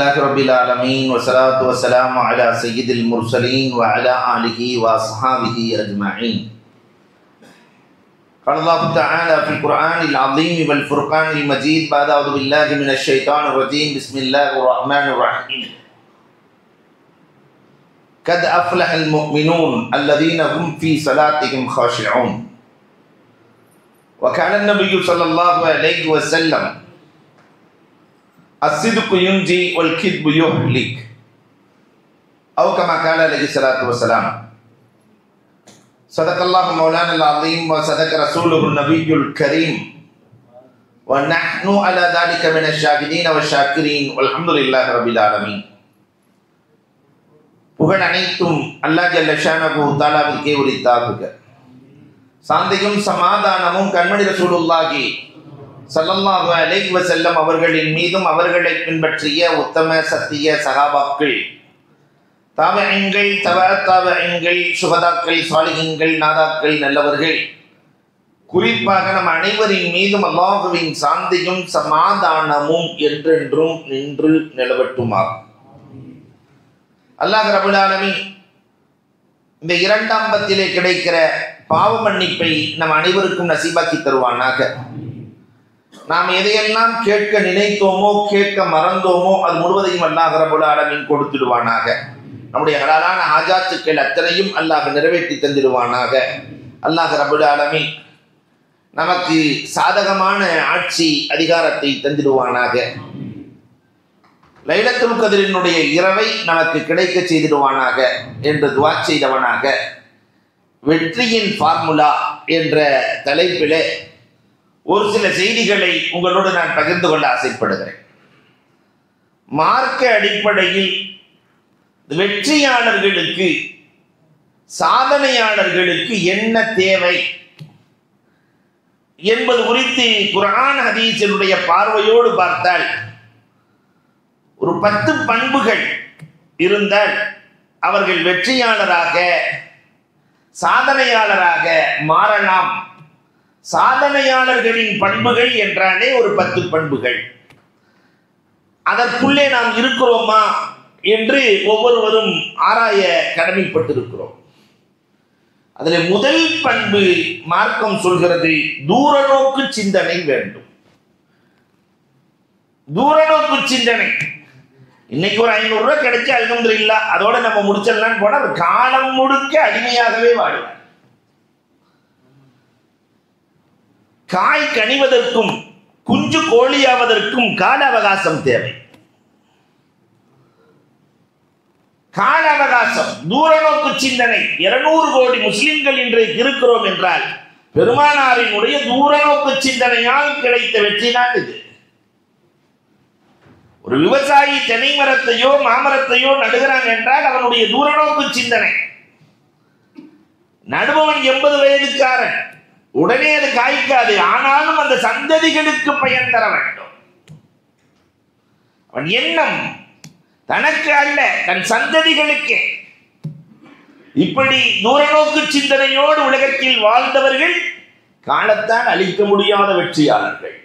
لله رب العالمين والصلاة والسلام على سيد المرسلين وعلى آله وأصحابه أجمعين. قال الله تعالى في القرآن العظيم والفرقان المجيد بعد أعوذ بالله من الشيطان الرجيم. بسم الله الرحمن الرحيم. قد أفلح المؤمنون الذين هم في صلاتهم خاشعون. وكان النبي صلى الله عليه وسلم الصدق ينجي والكذب يهلك أو كما قال عليه الصلاة والسلام صدق الله مولانا العظيم وصدق رسوله النبي الكريم ونحن على ذلك من الشاهدين والشاكرين والحمد لله رب العالمين புகழ் அனைத்தும் அல்லா ஜல்ல ஷானபு தாலாவிற்கே உரித்தாகுக சாந்தியும் சமாதானமும் கண்மணி ரசூலுல்லாஹி ஸல்லல்லாஹு அலைஹி செல்லம் அவர்களின் மீதும் அவர்களை பின்பற்றிய உத்தம சத்திய சகாபாக்கள். தாவகங்கள் தவ தாவகங்கள் சுகதாக்கள் சாலிகங்கள் நாதாக்கள் நல்லவர்கள். குறிப்பாக நம் அனைவரின் மீதும் அல்லாஹுவின் சாந்தியும் சமாதானமும் என்றென்றும் நின்று நிலவட்டுமாகும் அல்லாஹ் ரபுலாலமி இந்த இரண்டாம் பத்திலே கிடைக்கிற பாவ மன்னிப்பை நம் அனைவருக்கும் நசீபாக்கி தருவானாக. நாம் எதையெல்லாம் கேட்க நினைத்தோமோ கேட்க மறந்தோமோ அது முழுவதையும் அல்லாஹ் ரபுல் ஆலமின் கொடுத்துடுவானாக. நம்முடைய ஹலாலான ஆஜாத்துக்கள் அத்தனையும் அல்லாஹ் நிறைவேற்றி தந்திடுவானாக. அல்லாஹ் ரபுல் ஆலமீன் நமக்கு சாதகமான ஆட்சி அதிகாரத்தை தந்திடுவானாக. லைலத்துல் கதிரினுடைய இரவை நமக்கு கிடைக்க செய்திடுவானாக என்று துவா செய்தவனாக. வெற்றியின் ஃபார்முலா என்ற தலைப்பிலே ஒரு சில செய்திகளை உங்களோடு நான் பகிர்ந்து கொள்ள ஆசைப்படுகிறேன். மார்க்க அடிப்படையில் வெற்றியாளர்களுக்கு சாதனையாளர்களுக்கு என்ன தேவை? என்பது குறித்து குரான் ஹதீசனுடைய பார்வையோடு பார்த்தால் ஒரு பத்து பண்புகள் இருந்தால் அவர்கள் வெற்றியாளராக சாதனையாளராக மாறலாம். சாதனையாளர்களின் பண்புகள் என்றாலே ஒரு பத்து பண்புகள். அதற்குள்ளே நாம் இருக்கிறோமா என்று ஒவ்வொருவரும் ஆராய கடமைப்பட்டிருக்கிறோம். அதில் முதல் பண்பு மார்க்கம் சொல்கிறது தூரநோக்கு சிந்தனை வேண்டும். தூரநோக்கு சிந்தனை. இன்னைக்கு ஒரு ஐநூறு ரூபாய் கிடைச்சு அல்ஹம்து இல்லா அதோட நம்ம முடிச்சிடலாம்னு போனால் காலம் முழுக்க அடிமையாகவே வாழ்வார் காய் கனிவதற்கும் குஞ்சு கோழியாவதற்கும் கால அவகாசம் தேவை. கால அவகாசம் தூரநோக்கு சிந்தனை. இருநூறு கோடி முஸ்லிம்கள் இன்றைக்கு இருக்கிறோம் என்றால் பெருமானாரினுடைய தூரநோக்கு சிந்தனையால் கிடைத்த வெற்றி தான் இது. ஒரு விவசாயி தென்னை மரத்தையோ மாமரத்தையோ நடுகிறான் என்றால் அவனுடைய தூரநோக்கு சிந்தனை. நடுபவன் எண்பது வயதுக்காரன். உடனே அது காய்க்காது. ஆனாலும் அந்த சந்ததிகளுக்கு பயன் தர வேண்டும். அவன் எண்ணம் தனக்கு அல்ல தன் சந்ததிகளுக்கு. இப்படி தூரநோக்கு சிந்தனையோடு உலகத்தில் வாழ்ந்தவர்கள் காலத்தால் அழிக்க முடியாத வெற்றியாளர்கள்.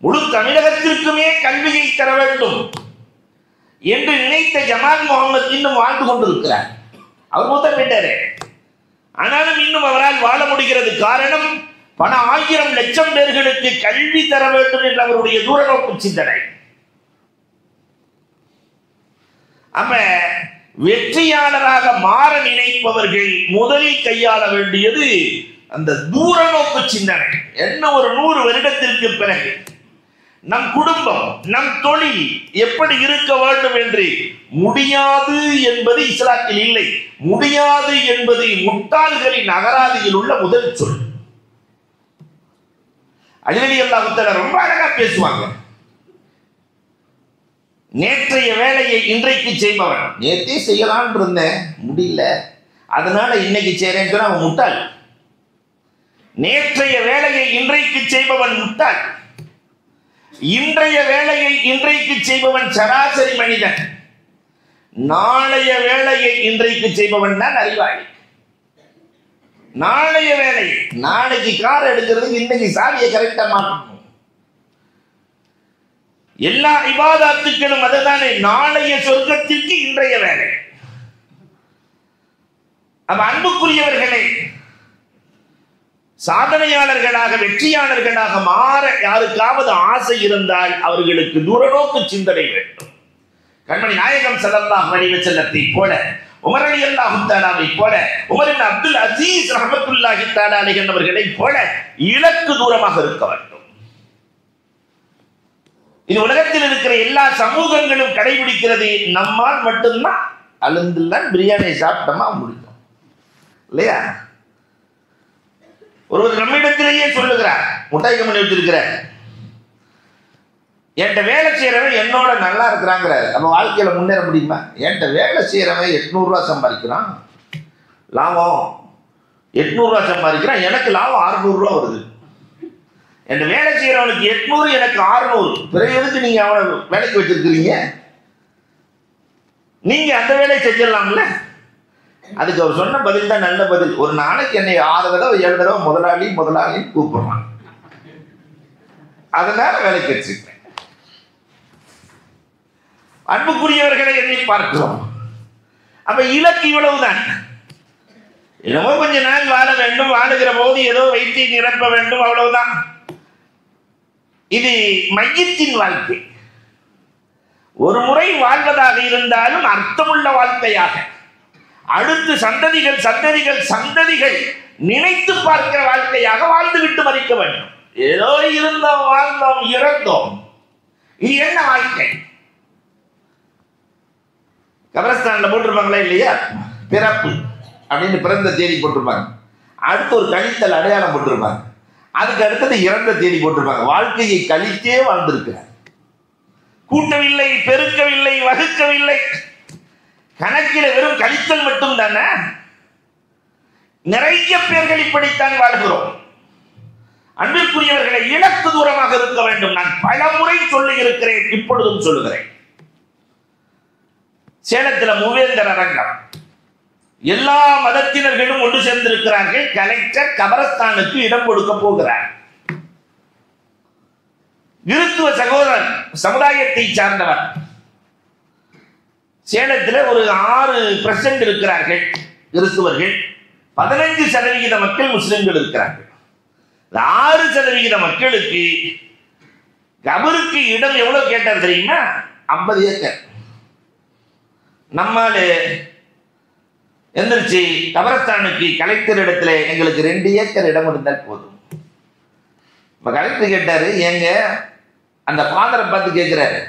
முழு தமிழகத்திற்குமே கல்வியை தர வேண்டும் என்று நினைத்த ஜமால் முகமது இன்னும் வாழ்ந்து கொண்டிருக்கிறார். அவர் மூத்த போயிட்டாரு ஆனாலும் இன்னும் அவரால் வாழ முடிகிறது. காரணம் பல ஆயிரம் லட்சம் பேர்களுக்கு கல்வி தர வேண்டும் என்ற அவருடைய தூரநோக்கு சிந்தனை. அப்ப வெற்றியாளராக மாற நினைப்பவர்கள் முதலில் கையாள வேண்டியது அந்த தூரநோக்கு சிந்தனை. என்ன ஒரு நூறு வருடத்திற்கு பிறகு நம் குடும்பம் நம் தொழில் எப்படி இருக்க வேண்டும் என்று முடியாது என்பது இஸ்லாத்தில் இல்லை. முடியாது என்பது முட்டாள்களின் அகராதியில் உள்ள முதல் சொல். அலிவலி அல்லாஹுத்தல ரொம்ப அழகா பேசுவாங்க. நேற்றைய வேலையை இன்றைக்கு செய்பவன். நேற்றே செய்யலான் இருந்தேன் முடியல. அதனால இன்னைக்கு செய்யறேன்னு சொன்னா அவன் முட்டாள். நேற்றைய வேலையை இன்றைக்கு செய்பவன் முட்டாள். இன்றைய வேலையை இன்றைக்கு செய்பவன் சராசரி மனிதன். நாளைய வேலையை இன்றைக்கு செய்பவன் தான் அறிவாளி. நாளைய வேலை நாளைக்கு கார் எடுக்கிறதுக்கு இன்னைக்கு சாவியை கரெக்டா மாற்றணும். எல்லா இபாதாத்துக்களும் அதுதானே நாளைய சொர்க்கத்திற்கு இன்றைய வேலை. அப்ப அன்புக்குரியவர்களே சாதனையாளர்களாக வெற்றியாளர்களாக மாற யாருக்காவது ஆசை இருந்தால் அவர்களுக்கு தூரநோக்கு சிந்தனை வேண்டும். கண்மணி நாயகம் செல்லல்லாம் அலைஹி செல்லத்தை போல உமர் அலி அல்லாஹு போல உமர் அப்துல் அசீஸ் ரஹமத்துல்லாஹி தாலாலை என்பவர்களை போல இலக்கு தூரமாக இருக்க வேண்டும். இது உலகத்தில் இருக்கிற எல்லா சமூகங்களும் கடைபிடிக்கிறது நம்மால் மட்டும்தான். அழுந்துலாம் பிரியாணி சாப்பிட்டோமா முடிக்கும் இல்லையா? ஒருவர் நம்மிடத்திலேயே சொல்லுகிறார் முட்டாய் கம்பெனி வச்சிருக்கிறார் என்கிட்ட வேலை செய்கிறவன் என்னோட நல்லா இருக்கிறாங்கிறார். நம்ம வாழ்க்கையில் முன்னேற முடியுமா? என்கிட்ட வேலை செய்கிறவன் எட்நூறுரூவா சம்பாதிக்கிறான். லாபம் எட்நூறுரூவா சம்பாதிக்கிறான். எனக்கு லாபம் அறுநூறுவா வருது. என் வேலை செய்கிறவனுக்கு எட்நூறு எனக்கு அறுநூறு. பிறகு எதுக்கு நீங்க அவனை வேலைக்கு வச்சிருக்கிறீங்க? நீங்கள் அந்த வேலையை செஞ்சிடலாம்ல. அதுக்கு அவர் சொன்ன பதில் தான் நல்ல பதில். ஒரு நாளைக்கு என்னை ஆறு தடவை ஏழு தடவை முதலாளி முதலாளி கூப்பிடுறான். அதனால வேலைக்கு வச்சிருக்கேன் அன்புக்குரியவர்களை எண்ணி பார்க்கிறோம். அப்ப இலக்கு இவ்வளவுதான். என்னமோ கொஞ்ச நாள் வாழ வேண்டும் வாழுகிற போது ஏதோ வைத்திய நிரப்ப வேண்டும் அவ்வளவுதான். இது மையத்தின் வாழ்க்கை. ஒரு முறை வாழ்வதாக இருந்தாலும் அர்த்தமுள்ள வாழ்க்கையாக. அடுத்து சந்ததிகள் சந்ததிகள் சந்ததிகள் நினைத்து பார்க்கிற வாழ்க்கையாக வாழ்ந்துவிட்டு மறிக்க வேண்டும். ஏதோ இருந்தோம் வாழ்ந்தோம் இறந்தோம். இது என்ன வாழ்க்கை? கபரஸ்தான்ல போட்டிருப்பாங்களா இல்லையா? பிறப்பு அப்படின்னு பிறந்த தேதி போட்டிருப்பாங்க. அடுத்து ஒரு கழித்தல் அடையாளம் போட்டிருப்பாங்க. அதுக்கு அடுத்தது இறந்த தேதி போட்டிருப்பாங்க. வாழ்க்கையை கழித்தே வாழ்ந்திருக்கிறார். கூட்டவில்லை பெருக்கவில்லை வகுக்கவில்லை. கணக்கில வெறும் கழித்தல் மட்டும் தானே நிறைய பேர்கள் இப்படித்தான் வாழ்கிறோம். அன்பிற்குரியவர்களை இலக்கு தூரமாக இருக்க வேண்டும். நான் பல முறை சொல்லி இருக்கிறேன் இப்பொழுதும் சொல்லுகிறேன். சேலத்துல மூவேந்தர் அரங்கம். எல்லா மதத்தினர்களும் ஒன்று சேர்ந்திருக்கிறார்கள். கலெக்டர் கபரஸ்தானுக்கு இடம் கொடுக்க போகிறார். கிறிஸ்துவ சகோதரன் சமுதாயத்தை சார்ந்தவர். சேலத்தில் ஒரு ஆறு பிரசன்ட் இருக்கிறார்கள் கிறிஸ்துவர்கள். பதினைந்து சதவிகித மக்கள் முஸ்லிம்கள் இருக்கிறார்கள். ஆறு சதவிகித மக்களுக்கு கபருக்கு இடம் எவ்வளவு கேட்டார் தெரியுமா? ஐம்பது ஏக்கர். நம்மால் எந்திரிச்சு கபரஸ்தானுக்கு கலெக்டர் இடத்துல எங்களுக்கு ரெண்டு ஏக்கர் இடம் இருந்தால் போதும். இப்போ கலெக்டர் கேட்டாரு ஏங்க அந்த ஃபாதரை பார்த்து கேட்குறாரு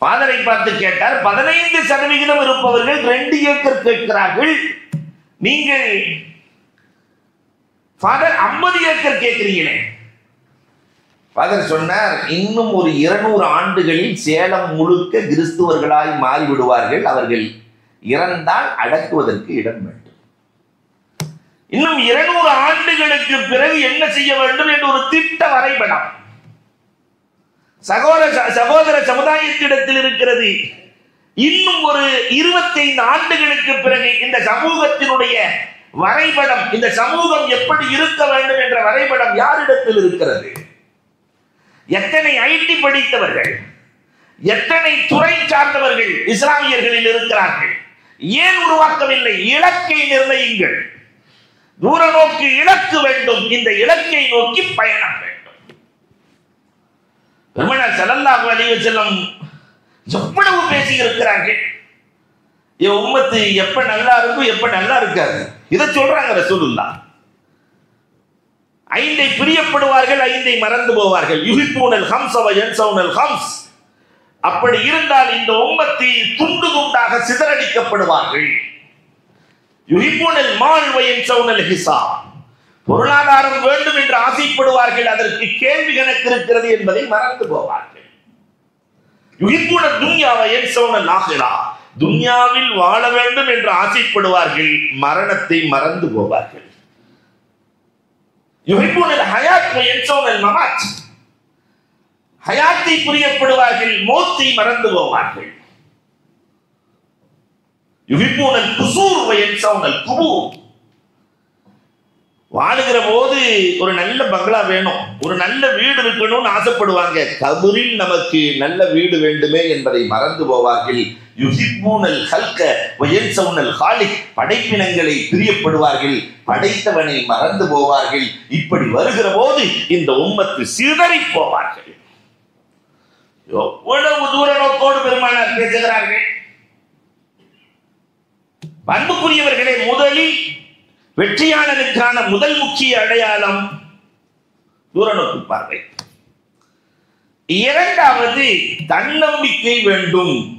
ஃபாதரை பார்த்து கேட்டார் பதினைந்து சதவிகிதம் இருப்பவர்கள் ரெண்டு ஏக்கர் கேட்கிறார்கள். நீங்கள் ஃபாதர் ஐம்பது ஏக்கர் கேட்கிறீங்களே. ஃபாதர் சொன்னார் இன்னும் ஒரு இருநூறு ஆண்டுகளில் சேலம் முழுக்க கிறிஸ்துவர்களாய் மாறிவிடுவார்கள் அவர்கள். இறந்தால் அடக்குவதற்கு இடம் வேண்டும். இன்னும் இருநூறு ஆண்டுகளுக்கு பிறகு என்ன செய்ய வேண்டும் என்று ஒரு திட்ட வரைபடம். சகோதர சகோதர சமுதாயத்திடத்தில் இருக்கிறது. இன்னும் ஒரு இருபத்தைந்து ஆண்டுகளுக்கு பிறகு இந்த சமூகத்தினுடைய வரைபடம் இந்த சமூகம் எப்படி இருக்க வேண்டும் என்ற வரைபடம் யாரிடத்தில் இருக்கிறது? எத்தனை ஐடி படித்தவர்கள் எத்தனை துறை சார்ந்தவர்கள் இஸ்லாமியர்களில் இருக்கிறார்கள்? ஏன் உருவாக்கவில்லை? இலக்கை நிர்ணயிங்கள். தூர நோக்கு இலக்கு வேண்டும். இந்த இலக்கை நோக்கி பயணம் வேண்டும். பெருமனார் ஸல்லல்லாஹு அலைஹி வஸல்லம் எவ்வளவு பேசி இருக்கிறார்கள் என் உம்மத்து எப்ப நல்லா இருக்கும் எப்ப நல்லா இருக்காது? இதை சொல்றாங்க ரசூலுல்லா ஐந்தை பிரியப்படுவார்கள் ஐந்தை மறந்து போவார்கள். யுகிப்பூனல் ஹம்ஸ் அவ யன்சவுனல் ஹம்ஸ். அப்படி இருந்தால் இந்த உம்மத்தி துண்டு துண்டாக சிதறடிக்கப்படுவார்கள். யுகிப்பூனல் மால் வ யன்சவுனல் ஹிசாப். பொருளாதாரம் வேண்டும் என்று ஆசைப்படுவார்கள் அதற்கு கேள்வி கணக்கு இருக்கிறது என்பதை மறந்து போவார்கள். யுகிப்புன துன்யாவை யன்சவுனல் ஆகிரா. துன்யாவில் வாழ வேண்டும் என்று ஆசைப்படுவார்கள் மரணத்தை மறந்து போவார்கள். யுஹிப்புனல் ஹயாத் என்சோனல் மமாத் ஹயாத்தை புரியப்படுவார்கள் மோத்தி மறந்து போவார்கள் யுகிப்பூனல் குசூர் என்சோனல் குபு வாழுகிற போது ஒரு நல்ல பங்களா வேணும். ஒரு நல்ல வீடு இருக்கணும்னு ஆசைப்படுவாங்க. கபரில் நமக்கு நல்ல வீடு வேண்டுமே என்பதை மறந்து போவார்கள். யுஹிப்மூனல் ஹல்க வயல்சவுனல் ஹாலிக். படைப்பினங்களை பிரியப்படுவார்கள் படைத்தவனை மறந்து போவார்கள். இப்படி வருகிற போது இந்த உம்மத்து சிதறி போவார்கள். எவ்வளவு தூர நோக்கோடு பெருமானார் பேசுகிறார்கள்? பண்புக்குரியவர்களே முதலில் வெற்றியாளனுக்கான முதல் முக்கிய அடையாளம் தூரநோக்கு பார்வை. இரண்டாவது தன்னம்பிக்கை வேண்டும்.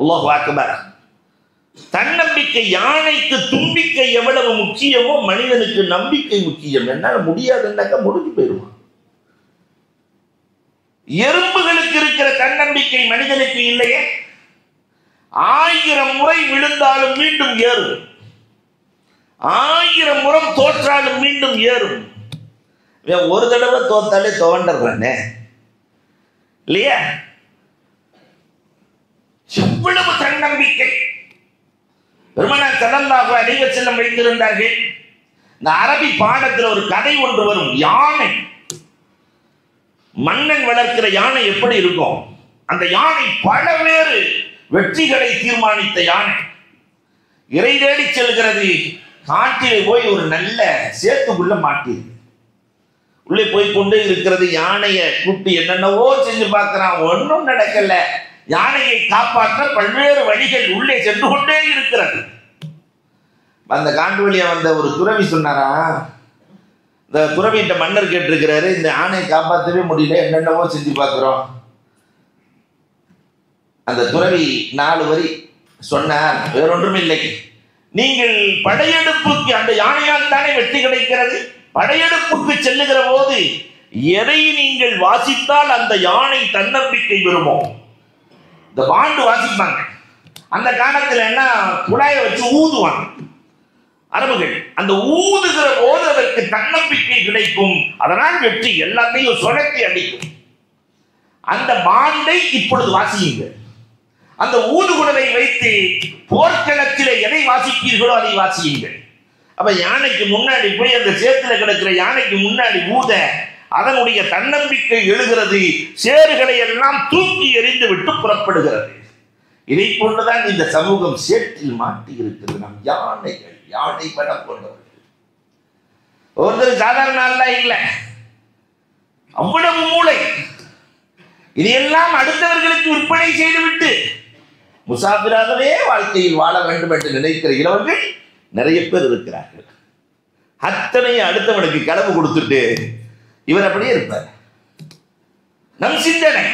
அல்லாஹ் அக்பர். தன்னம்பிக்கை யானைக்கு தும்பிக்கை எவ்வளவு முக்கியமோ மனிதனுக்கு நம்பிக்கை முக்கியம். என்னால முடியாதுன்னாக்கா முடிஞ்சு போயிடுவான். எறும்புகளுக்கு இருக்கிற தன்னம்பிக்கை மனிதனுக்கு இல்லையே. ஆயிரம் முறை விழுந்தாலும் மீண்டும் ஏறும். ஆயிரம் முறம் தோற்றாலும் மீண்டும் ஏறும். ஒரு தடவை தோத்தாலே துவண்டர்றானே இல்லையா? எவ்வளவு தன்னம்பிக்கை? பெருமனார் கடல்லாக அடிவ செல்லம் வைத்திருந்தார்கள். இந்த அரபி பாடத்தில் ஒரு கதை ஒன்று வரும். யானை. மன்னன் வளர்க்கிற யானை எப்படி இருக்கும்? அந்த யானை பலவேறு வெற்றிகளை தீர்மானித்த யானை. இறை தேடி செல்கிறது. காட்டிலே போய் ஒரு நல்ல சேத்துக்குள்ள மாட்டியது. உள்ளே போய் கொண்டு இருக்கிறது யானையை கூட்டி என்னென்னவோ செஞ்சு பார்க்கிறான். ஒன்றும் நடக்கல. யானையை காப்பாற்ற பல்வேறு வழிகள் உள்ளே சென்று கொண்டே இருக்கிறது. அந்த காண்டு வழியா வந்த ஒரு துறவி சொன்னாரா? இந்த துறவிட்ட மன்னர் கேட்டிருக்கிறாரு இந்த யானையை காப்பாற்றவே முடியல என்னென்னவோ செஞ்சு பார்க்குறோம். அந்த துறவி நாலு வரி சொன்னார் வேறொன்றும் இல்லை நீங்கள் படையெடுப்புக்கு அந்த யானையால் தானே வெற்றி கிடைக்கிறது? படையெடுப்புக்கு செல்லுகிற போது எதை நீங்கள் வாசித்தால் அந்த யானை தன்னம்பிக்கை பெறுமோ? இந்த பாண்டு வாசிப்பாங்க. அந்த காலத்தில் என்ன குழாய வச்சு ஊதுவாங்க. அரபுகள் அந்த ஊதுகிற போது அதற்கு தன்னம்பிக்கை கிடைக்கும். அதனால் வெற்றி எல்லாத்தையும் சுழற்றி அடிக்கும். அந்த பாண்டை இப்பொழுது வாசியுங்கள். அந்த ஊதுகுடலை வைத்து போர்க்களத்திலே எதை வாசிப்பீர்களோ அதை வாசியுங்கள். அப்ப யானைக்கு முன்னாடி போய் அந்த சேத்துல கிடக்கிற யானைக்கு முன்னாடி ஊத அதனுடைய தன்னம்பிக்கை எழுகிறது. சேறுகளை எல்லாம் தூக்கி எறிந்து விட்டு புறப்படுகிறது. இதை கொண்டுதான் இந்த சமூகம் சேற்றில் மாட்டி இருக்கிறது நம் யானைகள் யானை படம் கொண்டவர்கள் ஒருத்தர் சாதாரண அல்ல இல்லை. அவ்வளவு மூளை. இதையெல்லாம் அடுத்தவர்களுக்கு விற்பனை செய்துவிட்டு முசாபிராகவே வாழ்க்கையில் வாழ வேண்டும் என்று நினைக்கிற இளவர்கள் நிறைய பேர் இருக்கிறார்கள். அத்தனையும் அடுத்தவனுக்கு கடவு கொடுத்துட்டு இவர் அப்படியே இருப்பார். நம் சிந்தனை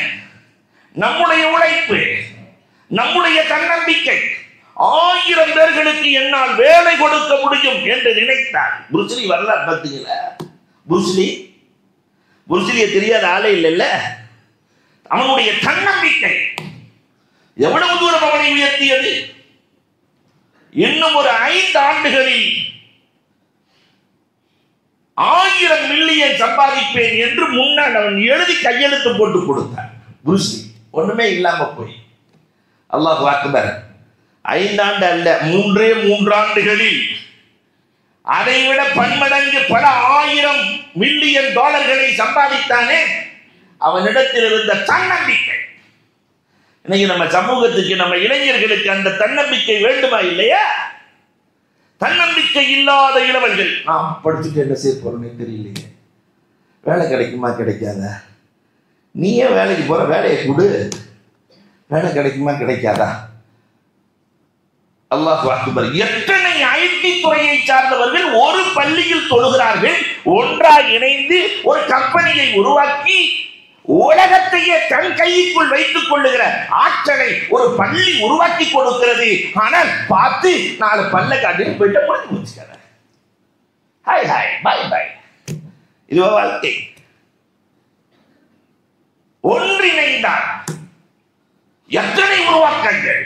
நம்முடைய உழைப்பு நம்முடைய தன்னம்பிக்கை ஆயிரம் பேர்களுக்கு என்னால் வேலை கொடுக்க முடியும் என்று நினைத்தார். புருஸ்லி வரல பார்த்தீங்களா புருஸ்லி புருஸ்லியை தெரியாத ஆளே இல்லைல்ல அவனுடைய தன்னம்பிக்கை எவ்வளவு தூரம் அவனை உயர்த்தியது? இன்னும் ஒரு ஐந்து ஆண்டுகளில் ஆயிரம் மில்லியன் சம்பாதிப்பேன் என்று முன்னால் அவன் எழுதி கையெழுத்து போட்டு கொடுத்தான். புருஸ்லி ஒண்ணுமே இல்லாம போய். அல்லாஹ் அக்பர் ஐந்தாண்டு அல்ல மூன்றே மூன்றாண்டுகளில் அதைவிட பன்மடங்கு பல ஆயிரம் மில்லியன் டாலர்களை சம்பாதித்தானே? அவனிடத்தில் இருந்த தன்னம்பிக்கை. இன்னைக்கு நம்ம சமூகத்துக்கு நம்ம இளைஞர்களுக்கு அந்த தன்னம்பிக்கை வேண்டுமா இல்லையா? தன்னம்பிக்கை இல்லாத இளவல்கள். நாம் படிச்சுட்டு என்ன செய்ய போறோம்னு தெரியலையே. வேலை கிடைக்குமா கிடைக்காதா? நீ ஏன் வேலைக்கு போற? வேலையை கொடு. வேலை கிடைக்குமா கிடைக்காதா? அல்லாஹ் அக்பர். எத்தனை ஐடி துறையை சார்ந்தவர்கள் ஒரு பள்ளியில் தொழுகிறார்கள் ஒன்றாக இணைந்து ஒரு கம்பெனியை உருவாக்கி உலகத்தையே தன் கைக்குள் வைத்துக் கொள்ளுகிற ஆற்றலை ஒரு பள்ளி உருவாக்கி கொடுக்கிறது. ஆனால் பார்த்து நாலு பல்ல காட்டிட்டு போயிட்டு முடிஞ்சு ஹாய் ஹாய் பாய் பாய் இது வாழ்க்கை. ஒன்றிணைந்தார் எத்தனை உருவாக்கங்கள்?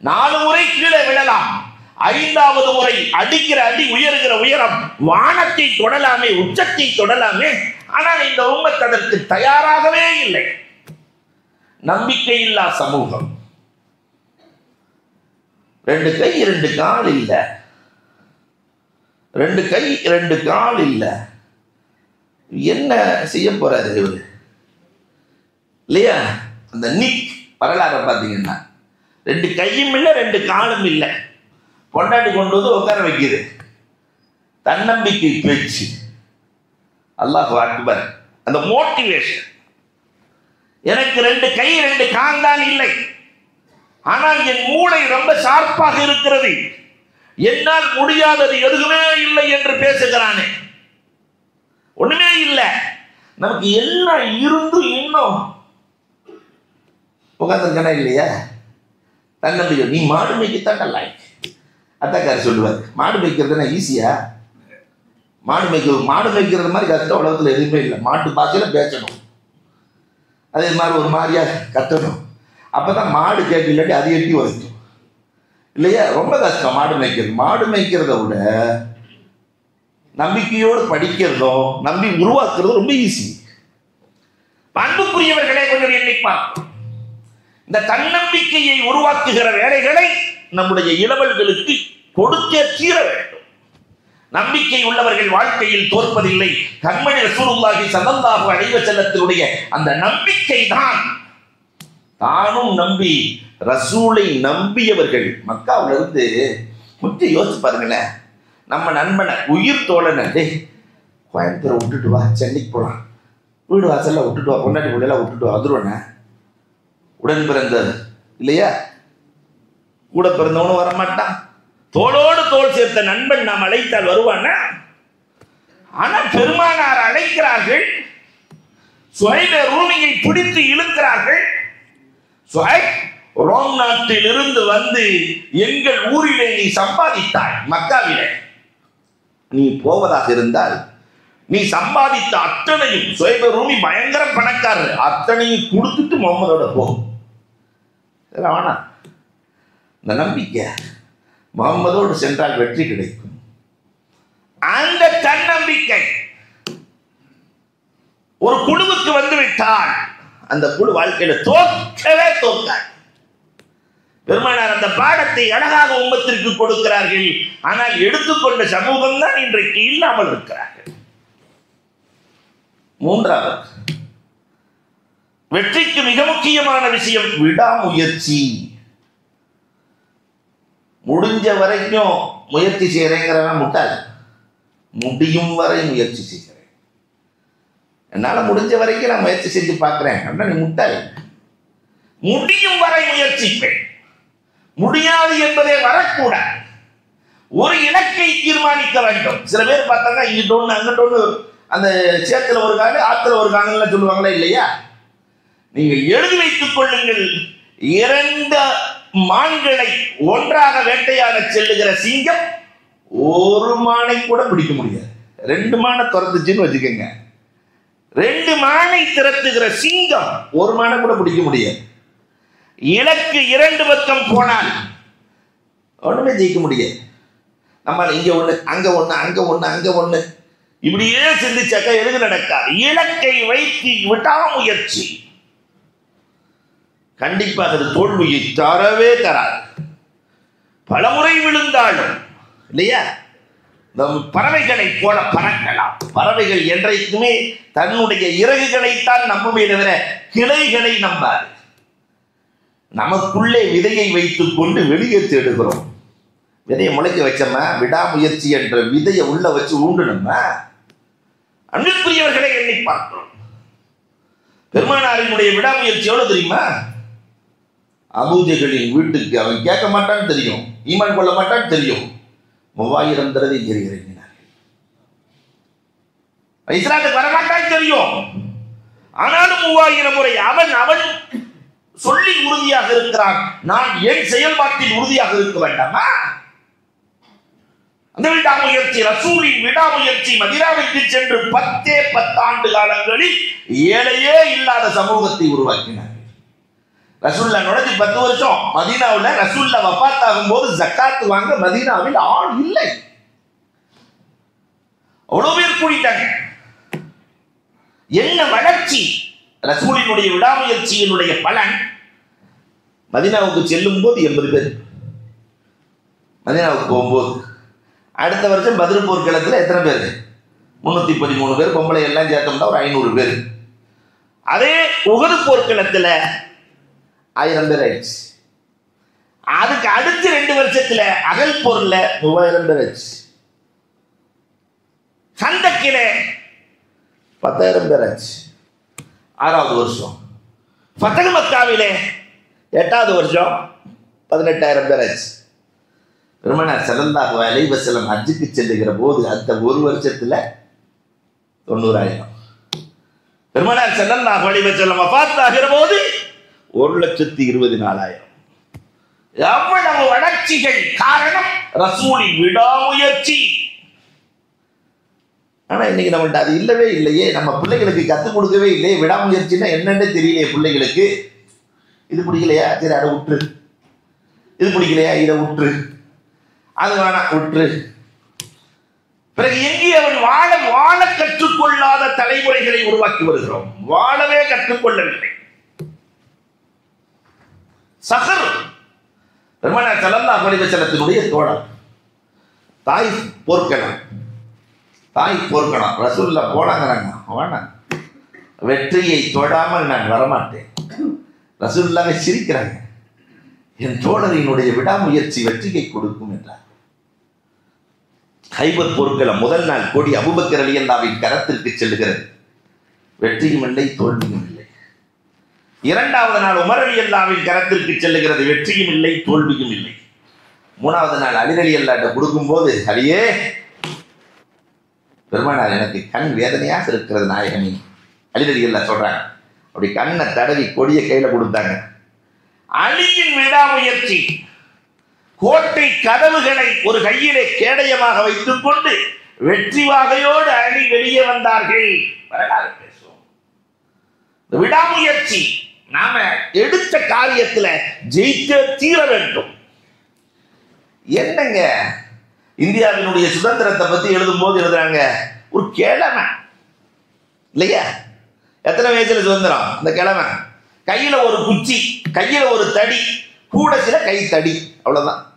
நாலு முறை கீழே விழலாம். ஐந்தாவது முறை அடிக்கிற அடி உயர்கிற உயரம் வானத்தை தொடலாமே உச்சத்தை தொடலாமே ஆனால் இந்த உம்மத் அதற்கு தயாராகவே இல்லை. நம்பிக்கையில்லா சமூகம். ரெண்டு கை ரெண்டு கால் இல்லை. ரெண்டு கை ரெண்டு கால் இல்லை. என்ன செய்ய போறாரு இவர்? இல்லையா? அந்த நிக் வரலாறு பார்த்தீங்கன்னா ரெண்டு கையும் இல்லை ரெண்டு காலும் இல்லை. கொண்டாடி கொண்டு வந்து உட்கார வைக்குது. தன்னம்பிக்கை பேச்சு. அல்லாஹ் அக்பர். அந்த மோட்டிவேஷன் எனக்கு ரெண்டு கை ரெண்டு காந்தான் இல்லை. ஆனால் என் மூளை ரொம்ப ஷார்ப்பாக இருக்கிறது. என்னால் முடியாதது எதுவுமே இல்லை என்று பேசுகிறானே. ஒண்ணுமே இல்லை. நமக்கு எல்லாம் இருந்து இன்னும். உட்காந்துருக்கனா இல்லையா? தங்கத்துக்கு நீ மாடு மேய்க்கத்தான் நல்லா அத்தாக்கார் சொல்லுவார் மாடு மேய்க்கிறதுனா ஈஸியா மாடு மேய்க்க மாடு மேய்க்கிறது மாதிரி கஷ்டம் உலகத்தில் எதுவுமே இல்லை. மாட்டு பாசையில் பேசணும். அதே மாதிரி ஒரு மாதிரியா கத்தணும். அப்போ தான் மாடு கேட்டு இல்லாட்டி அது எட்டி வரைக்கும் இல்லையா? ரொம்ப கஷ்டம் மாடு மேய்க்கிறது. மாடு மேய்க்கிறத விட நம்பிக்கையோடு படிக்கிறதும் நம்பி உருவாக்குறதும் ரொம்ப ஈஸி அன்புக்குரியவர்களே கொஞ்சம் எண்ணி பார்ப்போம் இந்த தன்னம்பிக்கையை உருவாக்குகிற வேலைகளை நம்முடைய இளவல்களுக்கு கொடுத்தே தீர வேண்டும். நம்பிக்கை உள்ளவர்கள் வாழ்க்கையில் தோற்பதில்லை. கண்மணி ரசூலுல்லாஹி ஸல்லல்லாஹு அலைஹி செல்லத்தினுடைய அந்த நம்பிக்கை தான் தானும் நம்பி ரசூலை நம்பியவர்கள். மக்காவில இருந்து முற்றி யோசிச்சு பாருங்களேன். நம்ம நண்பனை உயிர் தோழனை கோயம்புத்தூரை விட்டுட்டு வா சென்னைக்கு போகலாம் வீடு வாசல்ல விட்டுட்டு வா பொண்டாட்டி பிள்ளைலாம் விட்டுட்டு வா வந்துருவேண்ணே உடன் பிறந்த இல்லையா? கூட பிறந்தவனும் வரமாட்டான். தோளோடு தோல் சேர்த்த நண்பன் நாம் அழைத்தால் வருவானா. ஆனால் பெருமானார் அழைக்கிறார்கள். சுஹைப ரூமியை பிடித்து இழுக்கிறார்கள். சுஹைப் ரோம் நாட்டில் இருந்து வந்து எங்கள் ஊரிலே நீ சம்பாதித்தாய் மக்காவிலே. நீ போவதாக இருந்தால் நீ சம்பாதித்த அத்தனையும் சுயப ரூமி பயங்கர பணக்காரர் அத்தனையும் கொடுத்துட்டு முகமதோட போ. இதெல்லாம் வேணாம். இந்த நம்பிக்கை. முகம்மதோடு சென்றால் வெற்றி கிடைக்கும். அந்த தன்னம்பிக்கை ஒரு குழுவுக்கு வந்துவிட்டால் அந்த குழு வாழ்க்கையில தோற்கவே தோற்காது பெருமானார் அந்த பாடத்தை அழகாக உம்மத்திற்கு கொடுக்கிறார்கள். ஆனால் எடுத்துக்கொண்ட சமூகம் தான் இன்றைக்கு இல்லாமல் இருக்கிறார்கள். மூன்றாவது வெற்றிக்கு மிக முக்கியமான விஷயம் விடாமுயற்சி. முடிஞ்ச வரைக்கும் முயற்சி செய்கிறேங்கிறவன் முட்டாள். முடியும் வரை முயற்சி செய்கிறேன். என்னால் முடிஞ்ச வரைக்கும் நான் முயற்சி செஞ்சு பார்க்குறேன். அப்படின்னா நீ முட்டாள். முடியும் வரை முயற்சிப்பேன். முடியாது என்பதே வரக்கூடாது. ஒரு இலக்கை தீர்மானிக்க வேண்டும். சில பேர் பார்த்தாங்க இங்கிட்ட ஒன்று அங்கிட்ட ஒன்று அந்த சேத்துல ஒரு காலு ஆத்துல ஒரு காலம்லாம் சொல்லுவாங்களா இல்லையா? நீங்கள் எழுதி வைத்துக் கொள்ளுங்கள். இரண்டு மான்களை ஒன்றாக வேட்டையாட செல்லுகிற சிங்கம் ஒரு மானை கூட பிடிக்க முடியாது. ரெண்டு மானை துரத்துச்சுன்னு வச்சுக்கோங்க. ரெண்டு மானை திறத்துகிற சிங்கம் ஒரு மானை கூட பிடிக்க முடியாது. இலக்கு இரண்டு பக்கம் போனால் ஒண்ணுமே ஜெயிக்க முடியாது. நம்ம இங்க ஒண்ணு அங்க ஒண்ணு அங்க ஒண்ணு அங்க ஒண்ணு. இப்படியே சிந்திச்சாக்கா எதுக்கு நடக்காது? இலக்கை வைத்து விடாமுயற்சி கண்டிப்பாக அது தோல்வியை தரவே தராது. பலமுறை விழுந்தாலும் இல்லையா? இந்த பறவைகளை போல பறக்கலாம். பறவைகள் என்றைக்குமே தன்னுடைய இறகுகளைத்தான் நம்புமே தவிர கிளைகளை நம்பாது. நமக்குள்ளே விதையை வைத்துக் கொண்டு வெளியே தேடுகிறோம். விதையை முளைக்க வச்சோமா? விடாமுயற்சி என்ற விதையை உள்ள வச்சு ஊண்டணுமா அன்புக்குரியவர்களை எண்ணி பார்க்கிறோம். பெருமானாரினுடைய விடாமுயற்சி எவ்வளவு தெரியுமா? அபூஜைகளின் வீட்டுக்கு அவன் கேட்க மாட்டான்னு தெரியும் ஈமான் கொள்ள மாட்டான்னு தெரியும். மூவாயிரம் தடவை ஏறி இறங்கினார்கள். இஸ்லாத்துக்கு வரமாட்டான்னு தெரியும். ஆனாலும் மூவாயிரம் முறை அவன் அவன் சொல்லி உறுதியாக இருக்கிறான். நான் என் செயல்பாட்டில் உறுதியாக இருக்க வேண்டாமா? அந்த விடாமுயற்சி ரசூலின் விடாமுயற்சி மதிராவிற்கு சென்று பத்தே பத்தாண்டு காலங்களில் ஏழையே இல்லாத சமூகத்தை உருவாக்கினார். ரசூல்லா நுழைஞ்சு பத்து வருஷம் மதீனாவில் ரசூல்லா வபாத் ஆகும்போது ஜக்காத்து வாங்க மதீனாவில் ஆள் இல்லை. அவ்வளவு பேர் கூடிட்டாங்க. என்ன வளர்ச்சி? ரசூலினுடைய விடாமுயற்சியினுடைய பலன் மதினாவுக்கு செல்லும் போது எண்பது பேர். மதினாவுக்கு போகும்போது அடுத்த வருஷம் பதில் போர்க்களத்தில் எத்தனை பேர்? முன்னூத்தி பதிமூணு பேர் பொம்பளை எல்லாம் சேர்த்தோம்னா ஒரு ஐநூறு பேர். அதே உகது போர்க்களத்தில் ஆயிரம் பேர் ஆயிடுச்சு. அதுக்கு அடுத்த ரெண்டு வருஷத்துல அகல் பொருள்ல மூவாயிரம் பேர் ஆச்சு சந்தக்கில பத்தாயிரம் பேர் ஆச்சு ஆறாவது வருஷம். ஃபத்தல் மக்காவில எட்டாவது வருஷம் பதினெட்டாயிரம் பேர் ஆச்சு பெருமனார் செல்லல்லாஹு அலைஹி வஸல்லம் ஹஜ்ஜுக்கு செல்லுகிற போது அந்த ஒரு வருஷத்துல தொண்ணூறாயிரம். பெருமனார் செல்லல்லாஹு அலைஹி வஸல்லம் வஃபாத் போது ஒரு லட்சத்தி இருபது நாலாயிரம். எவ்வளவு வளர்ச்சிகள் காரணம்? ரசூலின் விடாமுயற்சி. ஆனா இன்னைக்கு நம்மள்ட்ட அது இல்லவே இல்லையே. நம்ம பிள்ளைகளுக்கு கத்துக் கொடுக்கவே இல்லையே. விடாமுயற்சின்னா என்னன்னு தெரியலையே பிள்ளைகளுக்கு. இது பிடிக்கலையா? சரி அதை விட்டுரு இது பிடிக்கலையா? இதை விட்டுரு அது வேணாம் விட்டுரு பிறகு எங்கே அவன் வாழ வாழ கற்றுக்கொள்ளாத தலைமுறைகளை உருவாக்கி வருகிறோம்? வாழவே கற்றுக்கொள்ளவில்லை. சஹர். பெருமான ஸல்லல்லாஹு அலைஹி வஸல்லத்தினுடைய தோழர். தாய் போர்க்களம் தாய் போர்க்களம் ரசூல்ல போனாங்கிறாங்க. வேணாம் வெற்றியை தொடாமல் நான் வரமாட்டேன். ரசூல்லாவை சிரிக்கிறாங்க. என் தோழரினுடைய விடாமுயற்சி வெற்றியை கொடுக்கும் என்றார். ஹைபர் பொருட்களை முதல் நாள் கொடி அபுபக்கர் அலியல்லாவின் கரத்திற்கு செல்லுகிறது. வெற்றியும் இல்லை தோல்வியும் இல்லை. இரண்டாவது நாள் உமர் அலி அல்லாவின் கரத்திற்கு செல்லுகிறது வெற்றியும் இல்லை தோல்வியும் இல்லை. மூணாவது நாள் அலி அலி அல்லாட்ட கொடுக்கும்போது அலியே பெருமானார் எனக்கு கண் வேதனையாக இருக்கிறது நாயகனி. அலி அலி அல்லா சொல்றாங்க. அப்படி கண்ணை தடவி கொடிய கையில கொடுத்தாங்க. அலியின் விடாமுயற்சி கோட்டை கதவுகளை ஒரு கையிலே கேடயமாக வைத்துக் கொண்டு வெற்றி வாகையோடு அணி வெளியே வந்தார்கள். வரலாறு பேசுவோம். விடாமுயற்சி நாம எடுத்த காரியத்துல ஜெயிக்க தீர வேண்டும். என்னங்க? இந்தியாவினுடைய சுதந்திரத்தை பத்தி எழுதும் போது எழுதுறாங்க ஒரு கிழமை. இல்லையா? எத்தனை வயசுல சுதந்திரம்? இந்த கிழமை. கையில ஒரு குச்சி கையில ஒரு தடி கூட சில கை தடி அவ்வளவுதான்.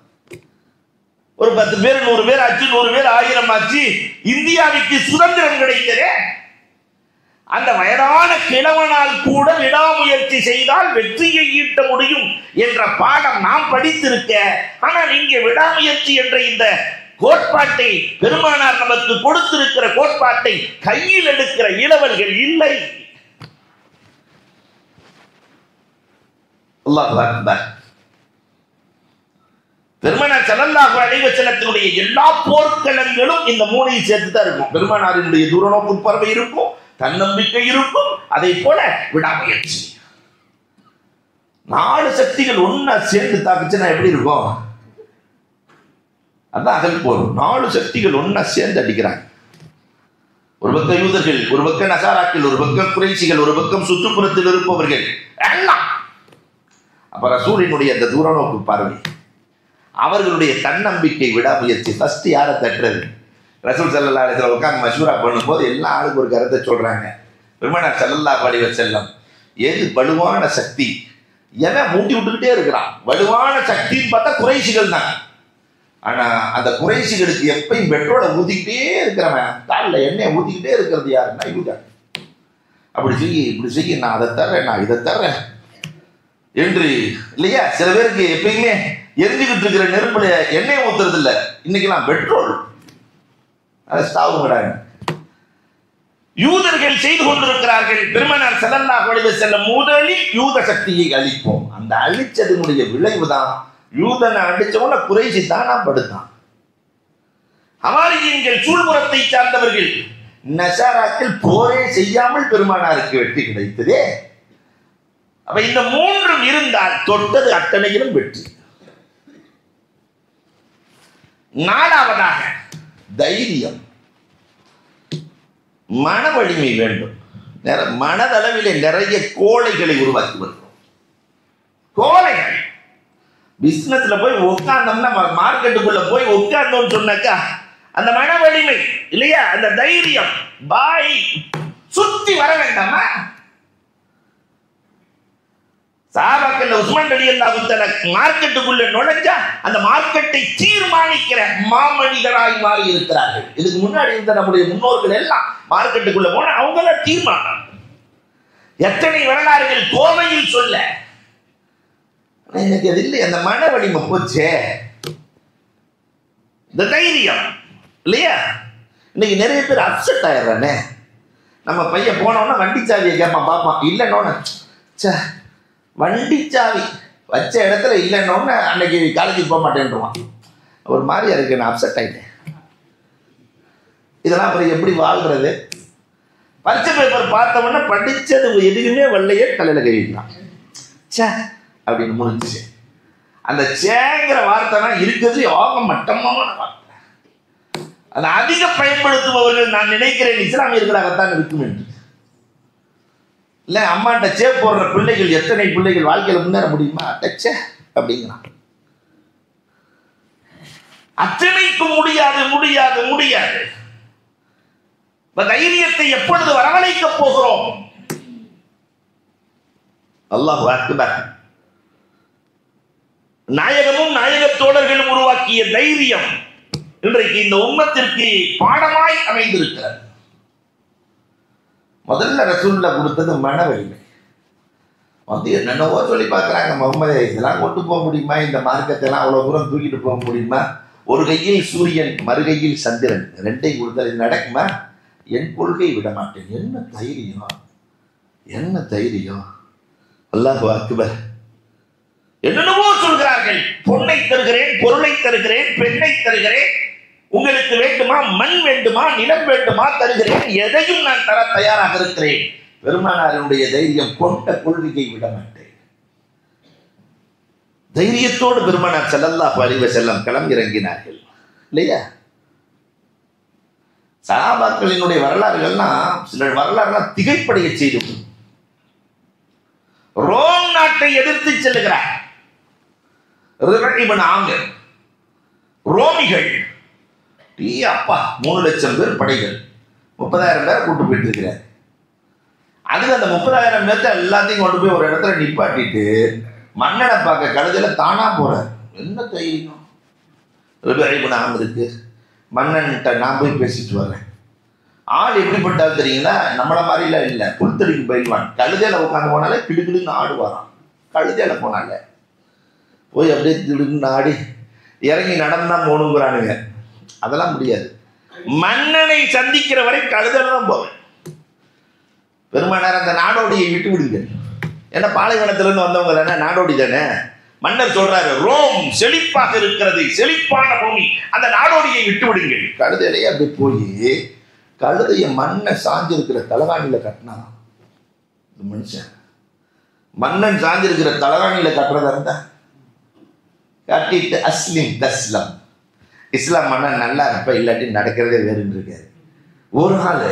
ஒரு பத்து பேர் நூறு பேர் ஆச்சு நூறு பேர் ஆயிரம் ஆச்சு. இந்தியாவுக்கு சுதந்திரம் கிடைத்ததே அந்த வயதான கிழவனால் கூட விடாமுயற்சி செய்தால் வெற்றியை ஈட்ட முடியும் என்ற பாடம் நாம் படித்திருக்க. ஆனால் இங்கே விடாமுயற்சி என்ற இந்த கோட்பாட்டை பெருமானார் நமக்கு கொடுத்திருக்கிற கோட்பாட்டை கையில் எடுக்கிற இளவல்கள் இல்லை. பெருமனார் அக்பர். பெருமானார் எல்லா போர்க்களங்களும் இந்த மூணையும் சேர்த்து தான் இருக்கும். பெருமானாரினுடைய தூரநோக்கு பார்வை இருக்கும். தன்னம்பிக்கை இருக்கும் அதை போல விடாமுயற்சி. நாலு சக்திகள் ஒன்னா சேர்ந்து தாக்குச்சுன்னா எப்படி இருக்கும்? அதான் அகல் போதும் நாலு சக்திகள் ஒன்னா சேர்ந்து அடிக்கிறாங்க. ஒரு பக்கம் யூதர்கள் ஒரு பக்கம் நசாராக்கள் ஒரு பக்கம் குறைச்சிகள் ஒரு பக்கம் சுற்றுப்புறத்தில் இருப்பவர்கள் எல்லாம். அப்ப ரசூலினுடைய அந்த தூர நோக்கு பார்வை. அவர்களுடைய தன்னம்பிக்கை விடாமுயற்சி ஃபர்ஸ்ட் யாரை தட்டுறது? ரசூல் சல்லல்லா இடத்துல உட்காந்து மஷூரா பண்ணும்போது எல்லா ஆளுக்கு ஒரு கருத்தை சொல்கிறாங்க பெருமானார் சல்லல்லா படிவ செல்லம் எது வலுவான சக்தி? எவன் மூட்டி விட்டுக்கிட்டே இருக்கிறான். வலுவான சக்தின்னு பார்த்தா குறைசிகள் தான். ஆனால் அந்த குறைசிகளுக்கு எப்பயும் பெட்ரோலை ஊதிக்கிட்டே இருக்கிறவன் காலில் எண்ணெயை ஊற்றிக்கிட்டே இருக்கிறது யாருன்னா இவங்க. அப்படி செய்ய இப்படி செய்ய நான் அதை தர்றேன் நான் இதை தர்றேன் என்று இல்லையா? சில பேருக்கு எப்பயுமே எரிஞ்சுக்கிட்டு இருக்கிற நெருப்புல எண்ணெய் ஊத்துறது இல்ல இன்னைக்கெல்லாம் பெட்ரோல். அதை ஸ்டாவுங்கிறாங்க யூதர்கள் செய்து கொண்டிருக்கிறார்கள். பெருமனார் ஸல்லல்லாஹு அலைஹி செல்ல முதலில் யூத சக்தியை அழிப்போம். அந்த அழிச்சதனுடைய விளைவுதான் யூதனை அடிச்சவன குறைசி தானா படுத்தான் அமாரியங்கள் சூழ்புறத்தை சார்ந்தவர்கள் நசாராக்கள் போரே செய்யாமல் பெருமானாருக்கு வெற்றி கிடைத்ததே. அப்ப இந்த மூன்றும் இருந்தால் தொட்டது அத்தனையிலும் வெற்றி. நாலாவதாக தைரியம். மன வலிமை வேண்டும். நிற- மனதளவிலே நிறைய கோழைகளை உருவாக்கி வருகிறோம். கோழைகள். பிசினஸ்ல போய் உட்கார்ந்தோம்னா மார்க்கெட்டுக்குள்ள போய் உட்கார்ந்தோம்னு சொன்னாக்கா அந்த மன வலிமை இல்லையா? அந்த தைரியம் பாய் சுத்தி வர வேண்டாமா? சாபாக்கல்ல உஸ்மான் அலி அல்லாஹுத்தல மார்க்கெட்டுக்குள்ள நுழைஞ்சா அந்த மார்க்கெட்டை தீர்மானிக்கிற மாமனிதராய் மாறி இருக்கிறார்கள். இதுக்கு முன்னாடி இருந்த நம்முடைய முன்னோர்கள் எல்லாம் மார்க்கெட்டுக்குள்ள போன அவங்கள தீர்மானம். எத்தனை வரலாறுகள் கோவையில் சொல்ல எனக்கு அது இல்லை அந்த மன வலிமை போச்சே. இந்த தைரியம் இல்லையா? இன்னைக்கு நிறைய பேர் அப்செட் ஆயிடுறானே. நம்ம பையன் போனோன்னா வண்டி சாவியை கேட்பான் பார்ப்பான் இல்லைன்னொன்னு ச்சே வண்டி சாவி வச்ச இடத்துல இல்லைன்னொன்னு அன்னைக்கு காலேஜுக்கு போக மாட்டேன்ருவான். ஒரு மாதிரியா இருக்கு நான் அப்செட் ஆகிட்டேன் இதெல்லாம் அப்புறம் எப்படி வாழ்கிறது பரிச்சை பேப்பர் பார்த்தவொடனே படித்தது எதுவுமே வெள்ளையே தலையில் கழிக்கலாம் சே அப்படின்னு முடிஞ்சுச்சு. அந்த சேங்கிற வார்த்தைனா இருக்கிறது யோக மட்டமான வார்த்தை. அதை அதிக பயன்படுத்துபவர்கள் நான் நினைக்கிறேன் இஸ்லாமியர்களாகத்தான் இருக்கும் என்று இல்ல அம்மாட்ட சே போடுற பிள்ளைகள் எத்தனை பிள்ளைகள் வாழ்க்கையில முன்னேற முடியுமா? அட்டச்சே அப்படிங்கிறான். அத்தனைக்கும் முடியாது முடியாது முடியாது. தைரியத்தை எப்பொழுது வரவழைக்க போகிறோம்? அல்லாஹ் அக்பர். நாயகமும் நாயக தோழர்களும் உருவாக்கிய தைரியம் இன்றைக்கு இந்த உம்மத்திற்கு பாடமாய் அமைந்திருக்கிறது. முதல்ல ரசூல்ல கொடுத்தது மன வந்து என்னென்னவோ சொல்லி பார்க்குறாங்க. முகமது இதெல்லாம் கொண்டு போக முடியுமா? இந்த மார்க்கத்தெல்லாம் அவ்வளோ தூரம் தூக்கிட்டு போக முடியுமா? ஒரு கையில் சூரியன் மறுகையில் சந்திரன். ரெண்டை கொடுத்தல் இது நடக்குமா? என் கொள்கை விட மாட்டேன். என்ன தைரியம்? என்ன தைரியம்? அல்லாஹ் அக்பர். என்னென்னவோ சொல்கிறார்கள். பொண்ணை தருகிறேன் பொருளை தருகிறேன் பெண்ணை தருகிறேன். உங்களுக்கு வேண்டுமா மண் வேண்டுமா நிலம் வேண்டுமா தருகிறேன். எதையும் நான் தர தயாராக இருக்கிறேன். பெருமானாரினுடைய தைரியம் கொண்ட கொள்கையை விட மாட்டேன். தைரியத்தோடு பெருமானார் செல்லல்லா அலைஹி செல்லம் களமிறங்கினார்கள் இல்லையா? சகாபாக்களினுடைய வரலாறுகள்லாம் சில வரலாறுலாம் திகைப்படைய செய்து ரோம் நாட்டை எதிர்த்து செல்லுகிறார். ரிபன் ஆங்கர் ரோமிகள் டீ அப்பா மூணு லட்சம் பேர் படைகள். முப்பதாயிரம் பேரை கூட்டு போயிட்டு இருக்கிறார். அதுல அந்த முப்பதாயிரம் பேர்த்த எல்லாத்தையும் கொண்டு போய் ஒரு இடத்துல நிப்பாட்டிட்டு மன்னனை பார்க்க கழுதையில தானா போறார். என்ன தைரியம்? ரிபன் ஆம் இருக்கு. மன்னன்கிட்ட நான் போய் பேசிட்டு வரேன் ஆள் எப்படிப்பட்டாலும் தெரியுங்களா? நம்மள மாதிரிலாம் இல்லை. புல்தடிக்கு பயில்வான். கழுதையில உட்காந்து போனாலே கிடுகிடுன்னு வரான் கழுதையில போனால. போய் அப்படியே திடுன்னு ஆடி இறங்கி நடந்தான் போகணுங்கிறானுங்க. அதெல்லாம் முடியாது. மன்னனை சந்திக்கிற வரை கழுதெல்லாம் போவேன். பெருமானார் அந்த நாடோடியை விட்டு விடுங்க ஏன்னா பாலைவனத்திலிருந்து வந்தவங்க தானே நாடோடி தானே. மன்னர் சொல்றாரு ரோம் செழிப்பாக இருக்கிறது செழிப்பான பூமி. அந்த நாடோடியை விட்டு விடுங்கள். கழுதையிலேயே அப்படி போய் கழுதைய மண்ணை சாஞ்சிருக்கிற தலகாணியில கட்டினா மனுஷன். மன்னன் சாஞ்சிருக்கிற தலகாணியில கட்டுறதா இருந்தா? கட்டிட்டு அஸ்லிம் தஸ்லம். இஸ்லாம் மன்னன் நல்லா இருப்பேன் இல்லாட்டி நடக்கிறதே வேறுன்னு இருக்காரு. ஒரு நாள்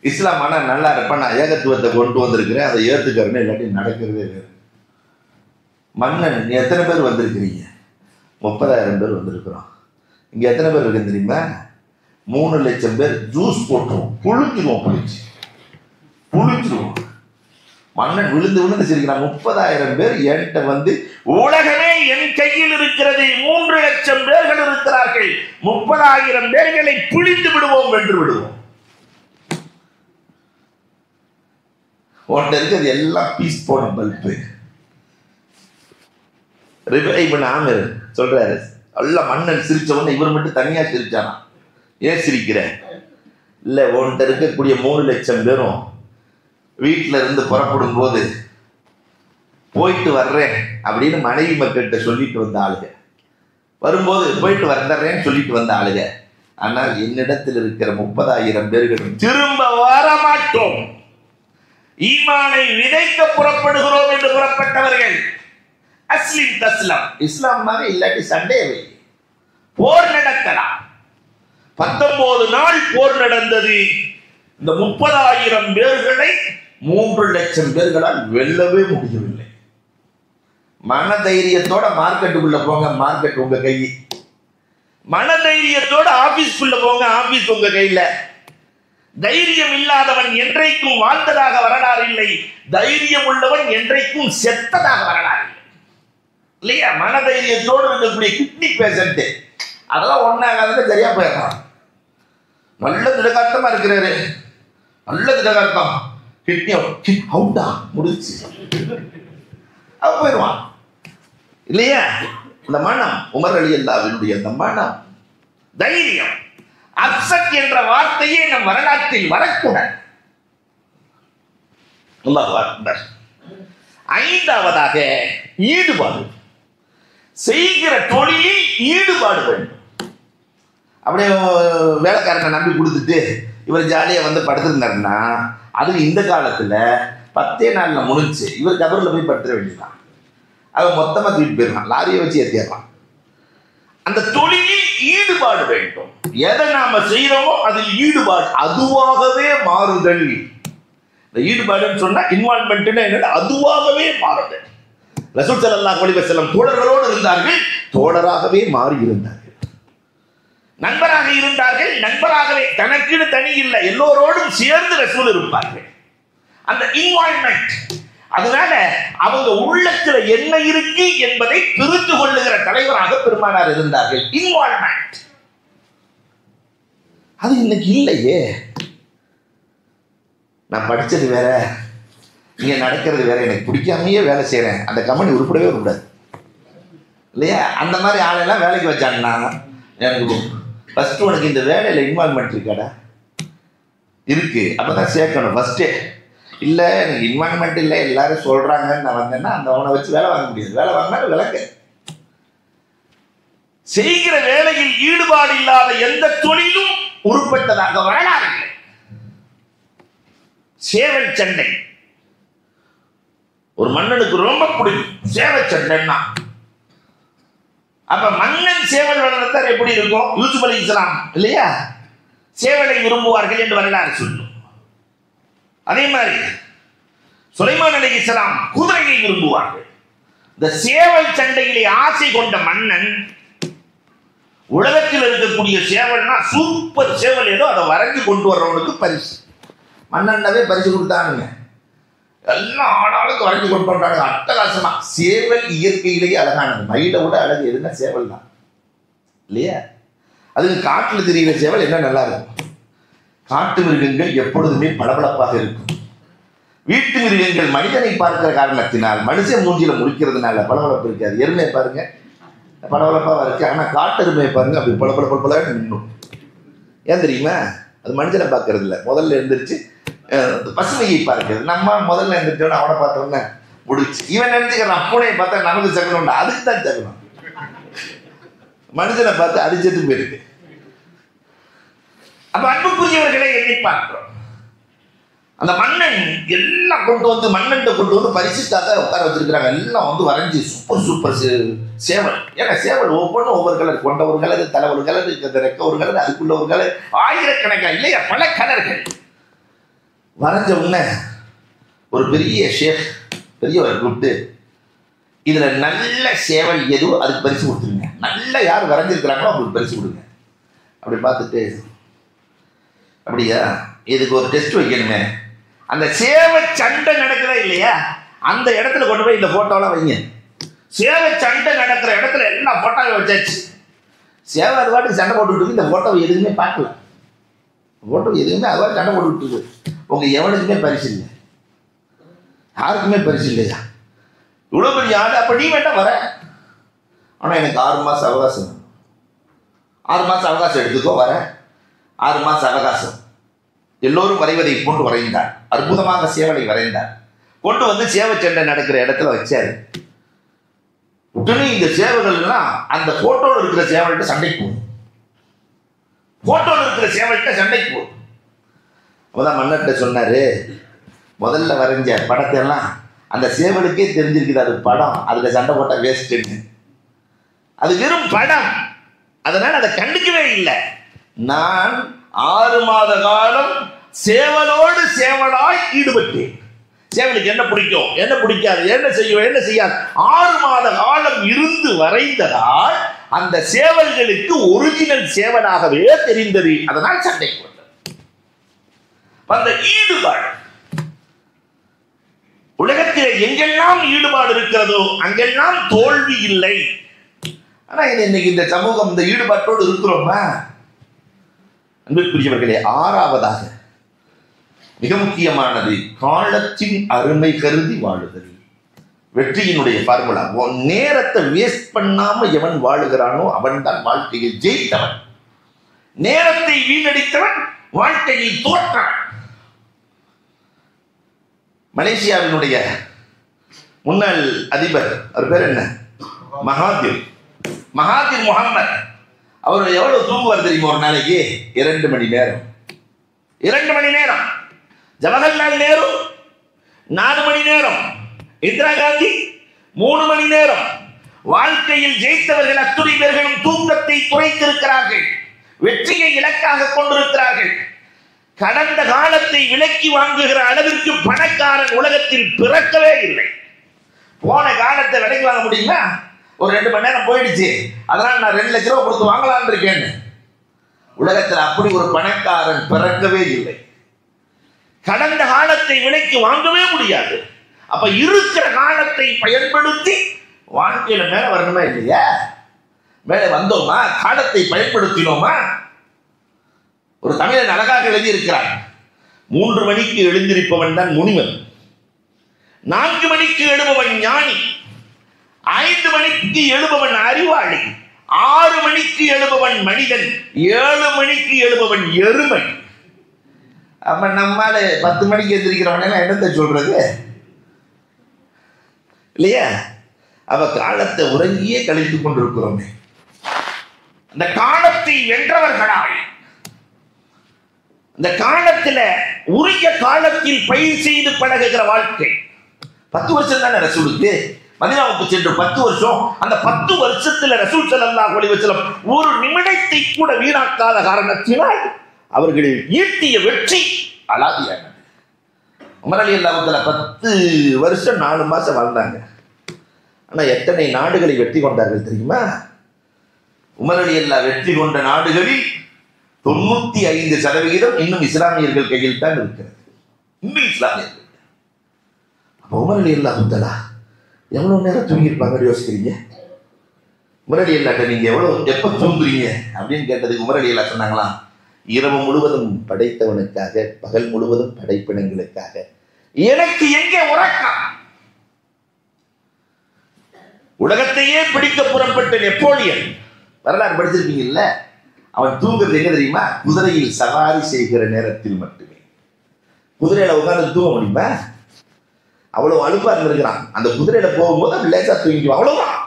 இஸ்லாம் மன்னன் நல்லா இருப்பேன் நான் ஏகத்துவத்தை கொண்டு வந்திருக்கிறேன் அதை ஏற்றுக்கிறேன்னு இல்லாட்டி நடக்கிறதே வேறு. மன்னன் நீ எத்தனை பேர் வந்திருக்கிறீங்க? முப்பதாயிரம் பேர் வந்திருக்கிறோம். இங்கே எத்தனை பேர் இருக்கு தெரியுமா? மூணு லட்சம் பேர் ஜூஸ் போட்டுருவோம். புளிச்சிருவோம் புளிச்சு. புளிச்சிருவோம். மன்னன் விழுந்து விழுந்து சிரிக்கிறான். முப்பதாயிரம் பேர் என்கிட்ட வந்து உலகமே என் கையில் இருக்கிறது. மூன்று லட்சம் பேர்கள் இருக்கிறார்கள். முப்பதாயிரம் பேர்களை பிழிந்து விடுவோம் வென்று விடுவோம். உன்கிட்ட இருக்கிறது எல்லாம் பீஸ் போன பல்பு. ரிபைபன் ஆமர் சொல்றாரு. நல்ல மன்னன் சிரிச்ச உடனே இவர் மட்டும் தனியா சிரிச்சானா? ஏன் சிரிக்கிற? இல்ல உன்கிட்ட இருக்கக்கூடிய மூணு லட்சம் பேரும் வீட்டில இருந்து புறப்படும் போது போயிட்டு வர்றேன் அப்படின்னு மனைவி மக்கள்கிட்ட சொல்லிட்டு வந்த ஆளுங்க. வரும்போது போயிட்டு வந்துடுறேன்னு சொல்லிட்டு வந்த ஆளுங்க. ஆனால் என்னிடத்தில் இருக்கிற முப்பதாயிரம் பேர்களும் திரும்ப வரமாட்டோம் ஈமானை விதைக்க புறப்படுகிறோம் என்று புறப்பட்டவர்கள். அஸ்லிம் தஸ்லாம். இஸ்லாம்னாவே இல்லாட்டி சண்டேவை போர் நடக்கலாம். பத்தொன்பது நாள் போர் நடந்தது. இந்த முப்பதாயிரம் பேர்களை மூன்று லட்சம் பேர்களால் வெல்லவே முடியவில்லை. மன தைரியத்தோட மார்க்கெட்டுக்குள்ள போங்க மார்க்கெட் உங்க கை. மன தைரியத்தோட ஆபீஸ்க்குள்ள போங்க ஆபீஸ் உங்க கையில. தைரியம் இல்லாதவன் என்றைக்கும் வாழ்ந்ததாக வரலாறு இல்லை. தைரியம் உள்ளவன் என்றைக்கும் செத்ததாக வரலாறு இல்லை. இல்லையா? மனதைரியத்தோடு இருக்கக்கூடிய கிட்னி பேஷண்ட் அதெல்லாம் ஒன்னாகாத சரியா போயிடலாம். நல்ல திடகார்த்தமா இருக்கிறாரு. நல்ல திடகார்த்தம் கிட்னி அவுட்டா முடிச்சு அவன் போயிடுவான். இல்லையா? இந்த மனம் உமர் அலி அல்லாவினுடைய அந்த மனம். தைரியம். அப்சட் என்ற வார்த்தையே நம் வரலாற்றில் வரக்கூடாது. ஐந்தாவதாக ஈடுபாடு. செய்கிற தொழிலில் ஈடுபாடு வேண்டும். அப்படியே வேலைக்காரனை நம்பி கொடுத்துட்டு இவர் ஜாலியாக வந்து படுத்திருந்தாருன்னா அது இந்த காலத்தில் பத்தே நாளில் முடிஞ்சு இவர் கபரில் போய் படுத்துட வேண்டியதான் அவன் மொத்தமாக தூக்கிட்டு போயிடலாம் லாரியை வச்சு ஏற்றிடலாம் அந்த தொழிலில் ஈடுபாடு வேண்டும். எதை நாம் செய்கிறோமோ அதில் ஈடுபாடு அதுவாகவே மாறுதல். இந்த ஈடுபாடுன்னு சொன்னால் இன்வால்மெண்ட்னா என்னன்னா அதுவாகவே மாறுதல். ரசூல் ஸல்லல்லாஹு அலைஹி வஸல்லம் தோழர்களோடு இருந்தார்கள் தோழராகவே மாறி இருந்தார் நண்பராக இருந்தார்கள் நண்பராகவே தனக்குன்னு தனி இல்லை எல்லோரோடும் சேர்ந்து ரசூல் இருப்பார்கள். அந்த இன்வால்மெண்ட் அதனால அவங்க உள்ளத்துல என்ன இருக்கு என்பதை பிரித்து கொள்ளுகிற தலைவராக பெருமானார் இருந்தார்கள். இன்வால்மெண்ட் அது இன்னைக்கு இல்லையே. நான் படிச்சது வேற இங்க நடக்கிறது வேற எனக்கு பிடிக்காமையே வேலை செய்கிறேன் அந்த கம்பெனி உருப்படவே கூடாது இல்லையா? அந்த மாதிரி ஆளெல்லாம் வேலைக்கு வச்சாங்கன்னா எனக்கு ஃபர்ஸ்ட் உனக்கு இந்த வேலையில் இன்வால்மெண்ட் இருக்காடா? இருக்கு. அப்பதான் சேர்க்கணும். ஃபஸ்ட்டே இல்லை எனக்கு இன்வால்மெண்ட் இல்லை எல்லாரும் சொல்றாங்கன்னு நான் வந்தேன்னா அந்த அவனை வச்சு வேலை வாங்க முடியாது. வேலை வாங்கினா விளக்கு செய்கிற வேலையில் ஈடுபாடு இல்லாத எந்த தொழிலும் உருப்பட்டதாக வரலாறு இல்லை. சேவல் சண்டை. ஒரு மன்னனுக்கு ரொம்ப பிடிக்கும். சேவை சண்டைன்னா. அப்ப மன்னன் சேவல் வளர்த்தார் எப்படி இருக்கும்? யூசுப் அலி இஸ்லாம் இல்லையா? சேவலை விரும்புவார்கள் என்று வரலாறு சொல்லும். அதே மாதிரி சுலைமான் அலி இஸ்லாம் குதிரையை விரும்புவார்கள். இந்த சேவல் சண்டையிலே ஆசை கொண்ட மன்னன் உலகத்தில் இருக்கக்கூடிய சேவல்னா சூப்பர் சேவல் ஏதோ அதை வரைஞ்சு கொண்டு வர்றவனுக்கு பரிசு. மன்னன்னாவே பரிசு கொடுத்தானுங்க. எல்லாம் ஆளாளுக்கு வரைஞ்சு கொண்டு பண்றாங்க அட்டகாசமா சேவல் இயற்கையிலேயே அழகானது. மயிலை விட அழகு எதுனா சேவல் தான். இல்லையா? அதுக்கு காட்டில் தெரிகிற சேவல் என்ன நல்லா இருக்கும்? காட்டு மிருகங்கள் எப்பொழுதுமே பளபளப்பாக இருக்கும். வீட்டு மிருகங்கள் மனிதனை பார்க்கிற காரணத்தினால் மனுஷன் மூஞ்சியில் முடிக்கிறதுனால பளபளப்பு இருக்காது. எருமையை பாருங்க. பளபளப்பாக இருக்கு. ஆனால் காட்டு எருமையை பாருங்க அப்படி பளபள பளபளன்னு ஏன் தெரியுமா? அது மனுஷனை பார்க்கறது இல்லை முதல்ல எழுந்திரிச்சு பசுமையை பார்க்கிறது நம்ம முதல்ல எழுந்திரிச்சோன்னு அவனை பார்த்தோன்னே முடிச்சு இவன் நினைச்சுக்கிறான் பூனையை பார்த்தா நமக்கு சகுனம் அதுக்கு தான் சகுனம் மனுஷனை பார்த்து அடிச்சது போயிருக்கு அப்ப அன்புக்குரியவர்களை எண்ணி பார்க்கிறோம். அந்த மன்னன் எல்லாம் கொண்டு வந்து மன்னன் கொண்டு வந்து பரிசுத்தாக உட்கார வச்சிருக்கிறாங்க. எல்லாம் வந்து வரைஞ்சி சூப்பர் சூப்பர் சேவல். ஏன்னா சேவல் ஒவ்வொன்றும் ஒவ்வொரு கலர் கொண்ட ஒரு கலர் தலை ஒரு கலர் இந்த ரெக்க ஒரு கலர் அதுக்குள்ள ஒரு கலர் ஆயிரக்கணக்கான இல்லையா? பல கலர்கள் வரைஞ்ச உடனே ஒரு பெரிய ஷேக் ஒரு கூப்பிட்டு இதில் நல்ல சேவல் எதுவோ அதுக்கு பரிசு கொடுத்துருங்க. நல்ல யார் வரைஞ்சிருக்கிறாங்களோ அவங்களுக்கு பரிசு கொடுங்க. அப்படி பார்த்துட்டு அப்படியா? இதுக்கு ஒரு டெஸ்ட் வைக்கணுமே. அந்த சேவை சண்டை நடக்குதா இல்லையா? அந்த இடத்துல கொண்டு போய் இந்த ஃபோட்டோலாம் வைங்க. சேவை சண்டை நடக்கிற இடத்துல எல்லா போட்டோவையும் வச்சாச்சு. சேவை அதுவாட்டி சண்டை போட்டுக்கிட்டு இந்த ஃபோட்டோவை எதுவுமே பார்க்கல. ஃபோட்டோ எதுவுமே அதுவாட்டி சண்டை போட்டுக்கிட்டு உங்கள் உங்க எவனுக்குமே பரிசு இல்லை. யாருக்குமே பரிசு இல்லையா? இவ்வளோ பெரிய ஆள் அப்போ நீ வேண்டாம் வர. ஆனால் எனக்கு ஆறு மாதம் அவகாசம். ஆறு மாதம் அவகாசம் எடுத்துக்கோ வரேன் ஆறு மாதம் அவகாசம். எல்லோரும் வரைவதை போன்று வரைந்தார். அற்புதமாக சேவலை வரைந்தார். கொண்டு வந்து சேவை சண்டை நடக்கிற இடத்துல வச்சாரு. உடனே இந்த சேவைகள் அந்த ஃபோட்டோவில் இருக்கிற சேவல்கிட்ட சண்டைக்கு போகும். ஃபோட்டோவில் இருக்கிற சேவல்கிட்ட சண்டைக்கு போகும். அப்பதான் மன்னர்கிட்ட சொன்னார் முதல்ல வரைஞ்ச படத்தை எல்லாம் அந்த சேவலுக்கே தெரிஞ்சிருக்குது அது படம். அதில் சண்டை போட்டால் வேஸ்ட்டுன்னு அது வெறும் படம். அதனால் அதை கண்டுக்கவே இல்லை. நான் ஆறு மாத காலம் சேவலோடு சேவலாய் ஈடுபட்டேன். சேவலுக்கு என்ன பிடிக்கும்? என்ன பிடிக்காது? என்ன செய்யும்? என்ன செய்யாது? ஆறு மாத காலம் இருந்து வரைந்ததால் அந்த சேவல்களுக்கு ஒரிஜினல் சேவலாகவே தெரிந்தது. அதனால் சண்டைக்கு அந்த ஈடுபாடு. உலகத்தில் எங்கெல்லாம் ஈடுபாடு இருக்கிறதோ அங்கெல்லாம் தோல்வி இல்லை. ஆனா இன்னைக்கு இந்த சமூகம் இந்த ஈடுபாட்டோடு இருக்கிறோமா? அன்பிற்குரியவர்களே ஆறாவதாக மிக முக்கியமானது காலத்தின் அருமை கருதி வாழுதல். வெற்றியினுடைய ஃபார்முலா நேரத்தை வேஸ்ட் பண்ணாம எவன் வாழுகிறானோ அவன் தான் வாழ்க்கையில் ஜெயித்தவன். நேரத்தை வீணடித்தவன் வாழ்க்கையில் தோற்றான். மலேசியாவினுடைய முன்னாள் அதிபர் அவர் பேர் என்ன? மகாதிர். மகாதிர் முகமது அவர் எவ்வளவு தூங்குவார் தெரியுமா ஒரு நாளைக்கு? இரண்டு மணி நேரம். இரண்டு மணி நேரம். ஜவஹர்லால் நேரு நாலு மணி நேரம். இந்திரா காந்தி மூணு மணி நேரம். வாழ்க்கையில் ஜெயித்தவர்கள் அத்துணை பேர்களும் தூக்கத்தை குறைத்திருக்கிறார்கள். வெற்றியை இலக்காக கொண்டிருக்கிறார்கள். கடந்த காலத்தை விலக்கி வாங்குகிற அளவிற்கு பணக்காரன் உலகத்தில் பிறக்கவே இல்லை. போன காலத்தை விலைக்கு வாங்க முடியுமா? ஒரு ரெண்டு மணி நேரம் போயிடுச்சு. அதனால நான் ரெண்டு லட்ச ரூபா கொடுத்து வாங்கலாம்னு இருக்கேன்னு. உலகத்தில் அப்படி ஒரு பணக்காரன் பிறக்கவே இல்லை. கடந்த காலத்தை விலைக்கு வாங்கவே முடியாது. அப்ப இருக்கிற காலத்தை பயன்படுத்தி வாழ்க்கையில மேல வரணுமா இல்லையா? மேலே வந்தோமா? காலத்தை பயன்படுத்தினோமா? ஒரு தமிழன் அழகாக எழுதியிருக்கிறார். மூன்று மணிக்கு எழுந்திருப்பவன் தான் முனிவன் நான்கு மணிக்கு எழுபவன் ஞானி. ஐந்து மணிக்கு எழுபவன் அறிவாளி. ஆறு மணிக்கு எழுபவன் மனிதன். ஏழு மணிக்கு எழுபவன் எருமை. அப்ப நம்மால பத்து மணிக்கு எந்திரிக்கிறவன என்னத்தை சொல்றது? இல்லையா? அவ காலத்தை உறங்கியே கழித்துக் கொண்டிருக்கிறோமே. அந்த காலத்தை வென்றவர்களாய் இந்த காலத்துல உரிய காலத்தில் பயிர் செய்து பழகுகிற வாழ்க்கை. பத்து வருஷம் தானே ரசூலுக்கு? மதினாவுக்கு சென்று பத்து வருஷம். அந்த பத்து வருஷத்துல ரசூல் ஸல்லல்லாஹு ஒளிவச்சலம் ஒரு நிமிடத்தை கூட வீணாக்காத காரணத்தினால் அவர்கள் ஈட்டிய வெற்றி அலாதியானது உமர் அலி அல்லாஹுல பத்து வருஷம் நாலு மாசம் வாழ்ந்தாங்க. ஆனா எத்தனை நாடுகளை வெற்றி கொண்டார்கள் தெரியுமா? உமர் அலி அல்லா வெற்றி கொண்ட நாடுகளில் தொண்ணூத்தி ஐந்து சதவிகிதம் இன்னும் இஸ்லாமியர்கள் கையில் தான் இருக்கிறது. இன்னும் இஸ்லாமியர்கள். அப்போ உமரடி அலி முத்தலா எவ்வளவு நேரம் தூங்கியிருப்பாங்கன்னு யோசிக்கிறீங்க? உமரடி அலி நீங்க எவ்வளவு எப்ப தூங்குறீங்க? அப்படின்னு கேட்டதுக்கு உமரடி இல்லா சொன்னாங்களாம் இரவு முழுவதும் படைத்தவனுக்காக பகல் முழுவதும் படைப்பினங்களுக்காக. எனக்கு எங்கே உறக்கம்? உலகத்தையே பிடிக்க புறப்பட்ட நெப்போலியன் வரலாறு படிச்சிருப்பீங்கல்ல? அவன் தூங்குறது எங்க தெரியுமா? குதிரையில் சவாரி செய்கிற நேரத்தில் மட்டுமே. குதிரையில உட்கார்ந்து தூங்க முடியுமா? அவ்வளவு அலுப்பா இருந்திருக்கிறான். அந்த குதிரையில போகும்போது அவன் லேசா தூங்கிடுவான். அவ்வளவுதான்.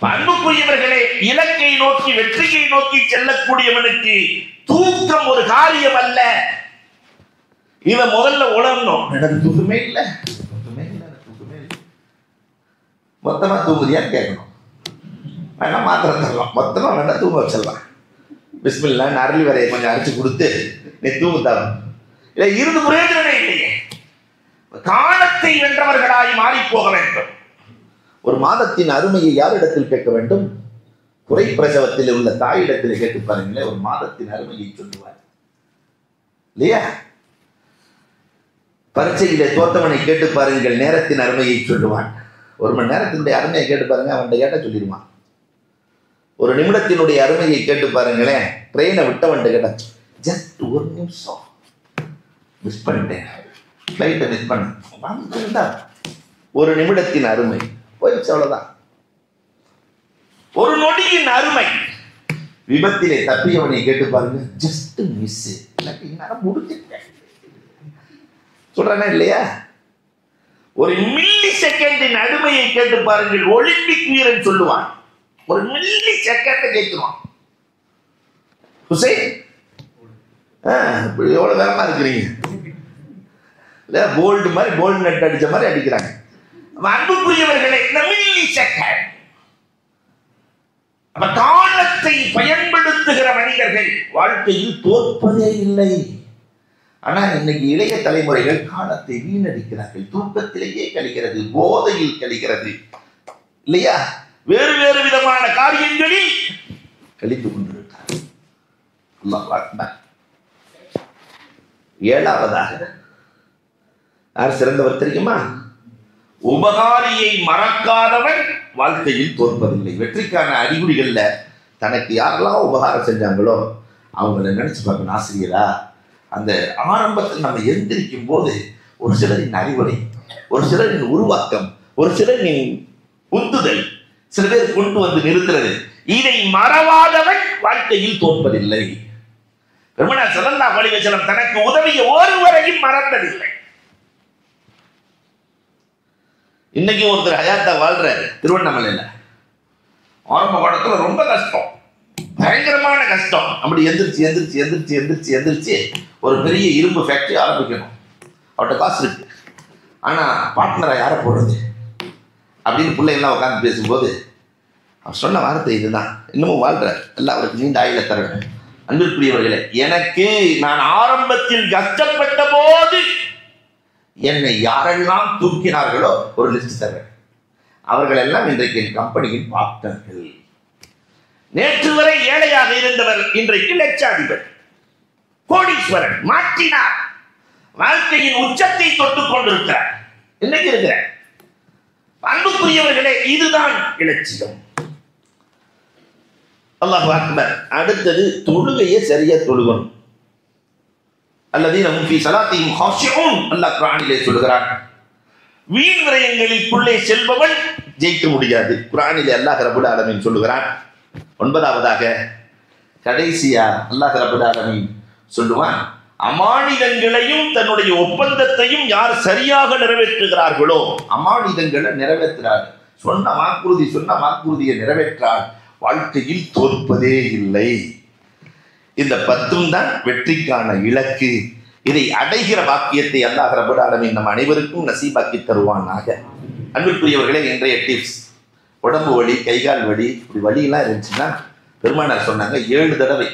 அன்புக்குரியவர்களே இலக்கை நோக்கி வெற்றியை நோக்கி செல்லக்கூடியவனுக்கு தூக்கம் ஒரு காரியம் அல்ல இத முதல்ல உணரணும் எனக்கு தூக்கமே இல்லை. தூக்கமே இல்லை தூக்கமே இல்லை. மொத்தமா தூங்குதியான்னு கேட்கணும். வேணா மாத்திரை தரலாம். மொத்தமாக வேணா தூங்க வச்சிடலாம். பிஸ்மில்லா நரளி வரையை கொஞ்சம் அரைச்சி கொடுத்து நீ தூங்கு தரும் இல்லை இருந்து பிரயோஜனமே இல்லையே. காலத்தை வென்றவர்களாய் மாறி போக வேண்டும். ஒரு மாதத்தின் அருமையை யாரிடத்தில் கேட்க வேண்டும்? குறை பிரசவத்தில் உள்ள தாயிடத்தில் கேட்டு பாருங்களேன் ஒரு மாதத்தின் அருமையை சொல்லுவார். இல்லையா? பரீட்சையிலே தோத்தவனை கேட்டு பாருங்கள் நேரத்தின் அருமையை சொல்லுவான். ஒரு மணி நேரத்தினுடைய அருமையை கேட்டு பாருங்க அவன்கிட்ட கேட்ட சொல்லிடுவான். ஒரு நிமிடத்தினுடைய அருமையை கேட்டு பாருங்களேன். ட்ரெயினை விட்டவன்ட்ட கேட்டேன் ஜஸ்ட் ஒரு நிமிஷம். மிஸ் பண்ணிட்டேன். ஃப்ளைட்டை மிஸ் பண்ணேன். ஒரு நிமிடத்தின் அருமை. போயிடுச்சு அவ்வளோதான் ஒரு நொடியின் அருமை. விபத்திலே தப்பியவனை கேட்டு பாருங்க. ஜஸ்ட் மிஸ் இல்லாட்டி முடிஞ்சிட்டேன் சொல்றானா இல்லையா? ஒரு மில்லி செகண்டின் அருமையை கேட்டு பாருங்கள். ஒலிம்பிக் வீரன் சொல்லுவான். ஒரு மில்லி செகண்ட் ஜெயிச்சிருவான். ஹுசைன்? இப்படி எவ்வளவு வேகமா இருக்கிறீங்க? இல்ல போல்டு மாதிரி போல்டு நெட் அடிச்ச மாதிரி அடிக்கிறாங்க. அன்புக்குரியவர்களை இந்த மில்லி செகண்ட் அப்ப காலத்தை பயன்படுத்துகிற மனிதர்கள் வாழ்க்கையில் தோற்பதே இல்லை. ஆனா இன்னைக்கு இளைய தலைமுறைகள் காலத்தை வீணடிக்கிறார்கள். தூக்கத்திலேயே கழிக்கிறது போதையில் கழிக்கிறது இல்லையா? வேறு வேறு விதமான காரியங்களில் கழித்து கொண்டிருக்கிறார். அல்லாஹ் ஏழாவதாக யார் சிறந்தவர் தெரியுமா? உபகாரியை மறக்காதவன் வாழ்க்கையில் தோற்பதில்லை. வெற்றிக்கான அறிகுறிகள்ல தனக்கு யாரெல்லாம் உபகாரம் செஞ்சாங்களோ அவங்கள நினைச்சு பார்க்கணும் ஆசிரியரா? அந்த ஆரம்பத்தில் நம்ம எந்திரிக்கும் போது ஒரு சிலரின் அறிவுரை ஒரு சிலரின் உருவாக்கம் ஒரு சிலரின் உந்துதல் சில பேர் கொண்டு வந்து நிறுத்துறது. இதை மறவாதவன் வாழ்க்கையில் தோற்பதில்லை பெருமனா சிறந்தா வலிவச்சலம் தனக்கு உதவிய ஒருவரையும் மறந்ததில்லை. இன்னைக்கு ஒருத்தர் ஹயாத்தா வாழ்றாரு திருவண்ணாமலையில். ஆரம்ப காலத்தில் ரொம்ப கஷ்டம். பயங்கரமான கஷ்டம். அப்படி எந்திரிச்சு எந்திரிச்சு எந்திரிச்சு எந்திரிச்சு எந்திரிச்சு ஒரு பெரிய இரும்பு ஃபேக்டரி ஆரம்பிக்கணும். அவர்கிட்ட காசு இருக்கு. ஆனால் பார்ட்னரை யாரை போடுறது? அப்படின்னு பிள்ளைங்களாம் உட்காந்து பேசும்போது அவர் சொன்ன வார்த்தை இதுதான். இன்னமும் வாழ்கிறார் எல்லாம் அவருக்கு நீண்ட ஆயில தரணும் அன்பிற்குரியவர்களே எனக்கு நான் ஆரம்பத்தில் கஷ்டப்பட்ட போது என்னை யாரெல்லாம் தூக்கினார்களோ ஒரு லிஸ்ட் தர்றேன் அவர்கள் எல்லாம் இன்றைக்கு என் கம்பெனியின் பார்ட்னர்கள் நேற்று வரை ஏழையாக இருந்தவர் இன்றைக்கு லட்சாதிபர் கோடீஸ்வரன் மாற்றினார். வாழ்க்கையின் உச்சத்தை தொட்டுக் கொண்டிருக்கிறார். இன்னைக்கு இருக்கிறார். அன்புக்குரியவர்களே இதுதான் இலட்சியம். அல்லாஹ் அக்பர் அடுத்தது தொழுகையை சரியா தொழுகணும். அல்லது நமக்கு சலாத்தையும் ஹாஷியும் அல்லாஹ் குரானிலே சொல்கிறான். வீண் விரயங்களுக்குள்ளே செல்பவன் ஜெயிக்க முடியாது. குரானிலே அல்லாஹ் ரபுல் ஆலமின் சொல்லுகிறான். ஒன்பதாவதாக கடைசியா அல்லாஹ் ரபுல் ஆலமின் சொல்லுவான் அமானிதங்களையும் தன்னுடைய ஒப்பந்தத்தையும் யார் சரியாக நிறைவேற்றுகிறார்களோ அமானிதங்களை நிறைவேற்றுறார் சொன்ன வாக்குறுதி சொன்ன வாக்குறுதியை நிறைவேற்றால் வாழ்க்கையில் தோற்பதே இல்லை. இந்த பத்தும் தான் வெற்றிக்கான இலக்கு. இதை அடைகிற வாக்கியத்தை அல்லாஹ் ரபுல் ஆலமீன் நம் அனைவருக்கும் நசீபாக்கி தருவானாக. அன்பிற்குரியவர்களே இன்றைய டிப்ஸ் உடம்பு வலி கைகால் வலி இப்படி வலியெல்லாம் இருந்துச்சுன்னா பெருமானார் சொன்னாங்க ஏழு தடவை.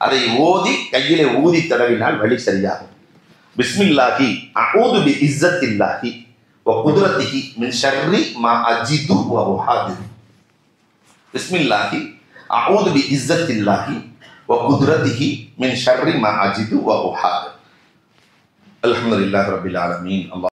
அதை ஓதி கையிலே ஊதி தடவினால் வழி சரியாகும் பிஸ்மில்லாஹி அஊது பி இஸ்ஸத்தில்லாஹி வ குதிரத்திஹி மின் ஷர்ரி மா அஜிது வ உஹாதிரு பிஸ்மில்லாஹி அஊது பி இஸ்ஸத்தில்லாஹி வ குதிரத்திஹி மின் ஷர்ரி மா அஜிது வ உஹாதிரு அல்ஹம்துலில்லாஹி ரப்பில் ஆலமீன் அல்லாஹ்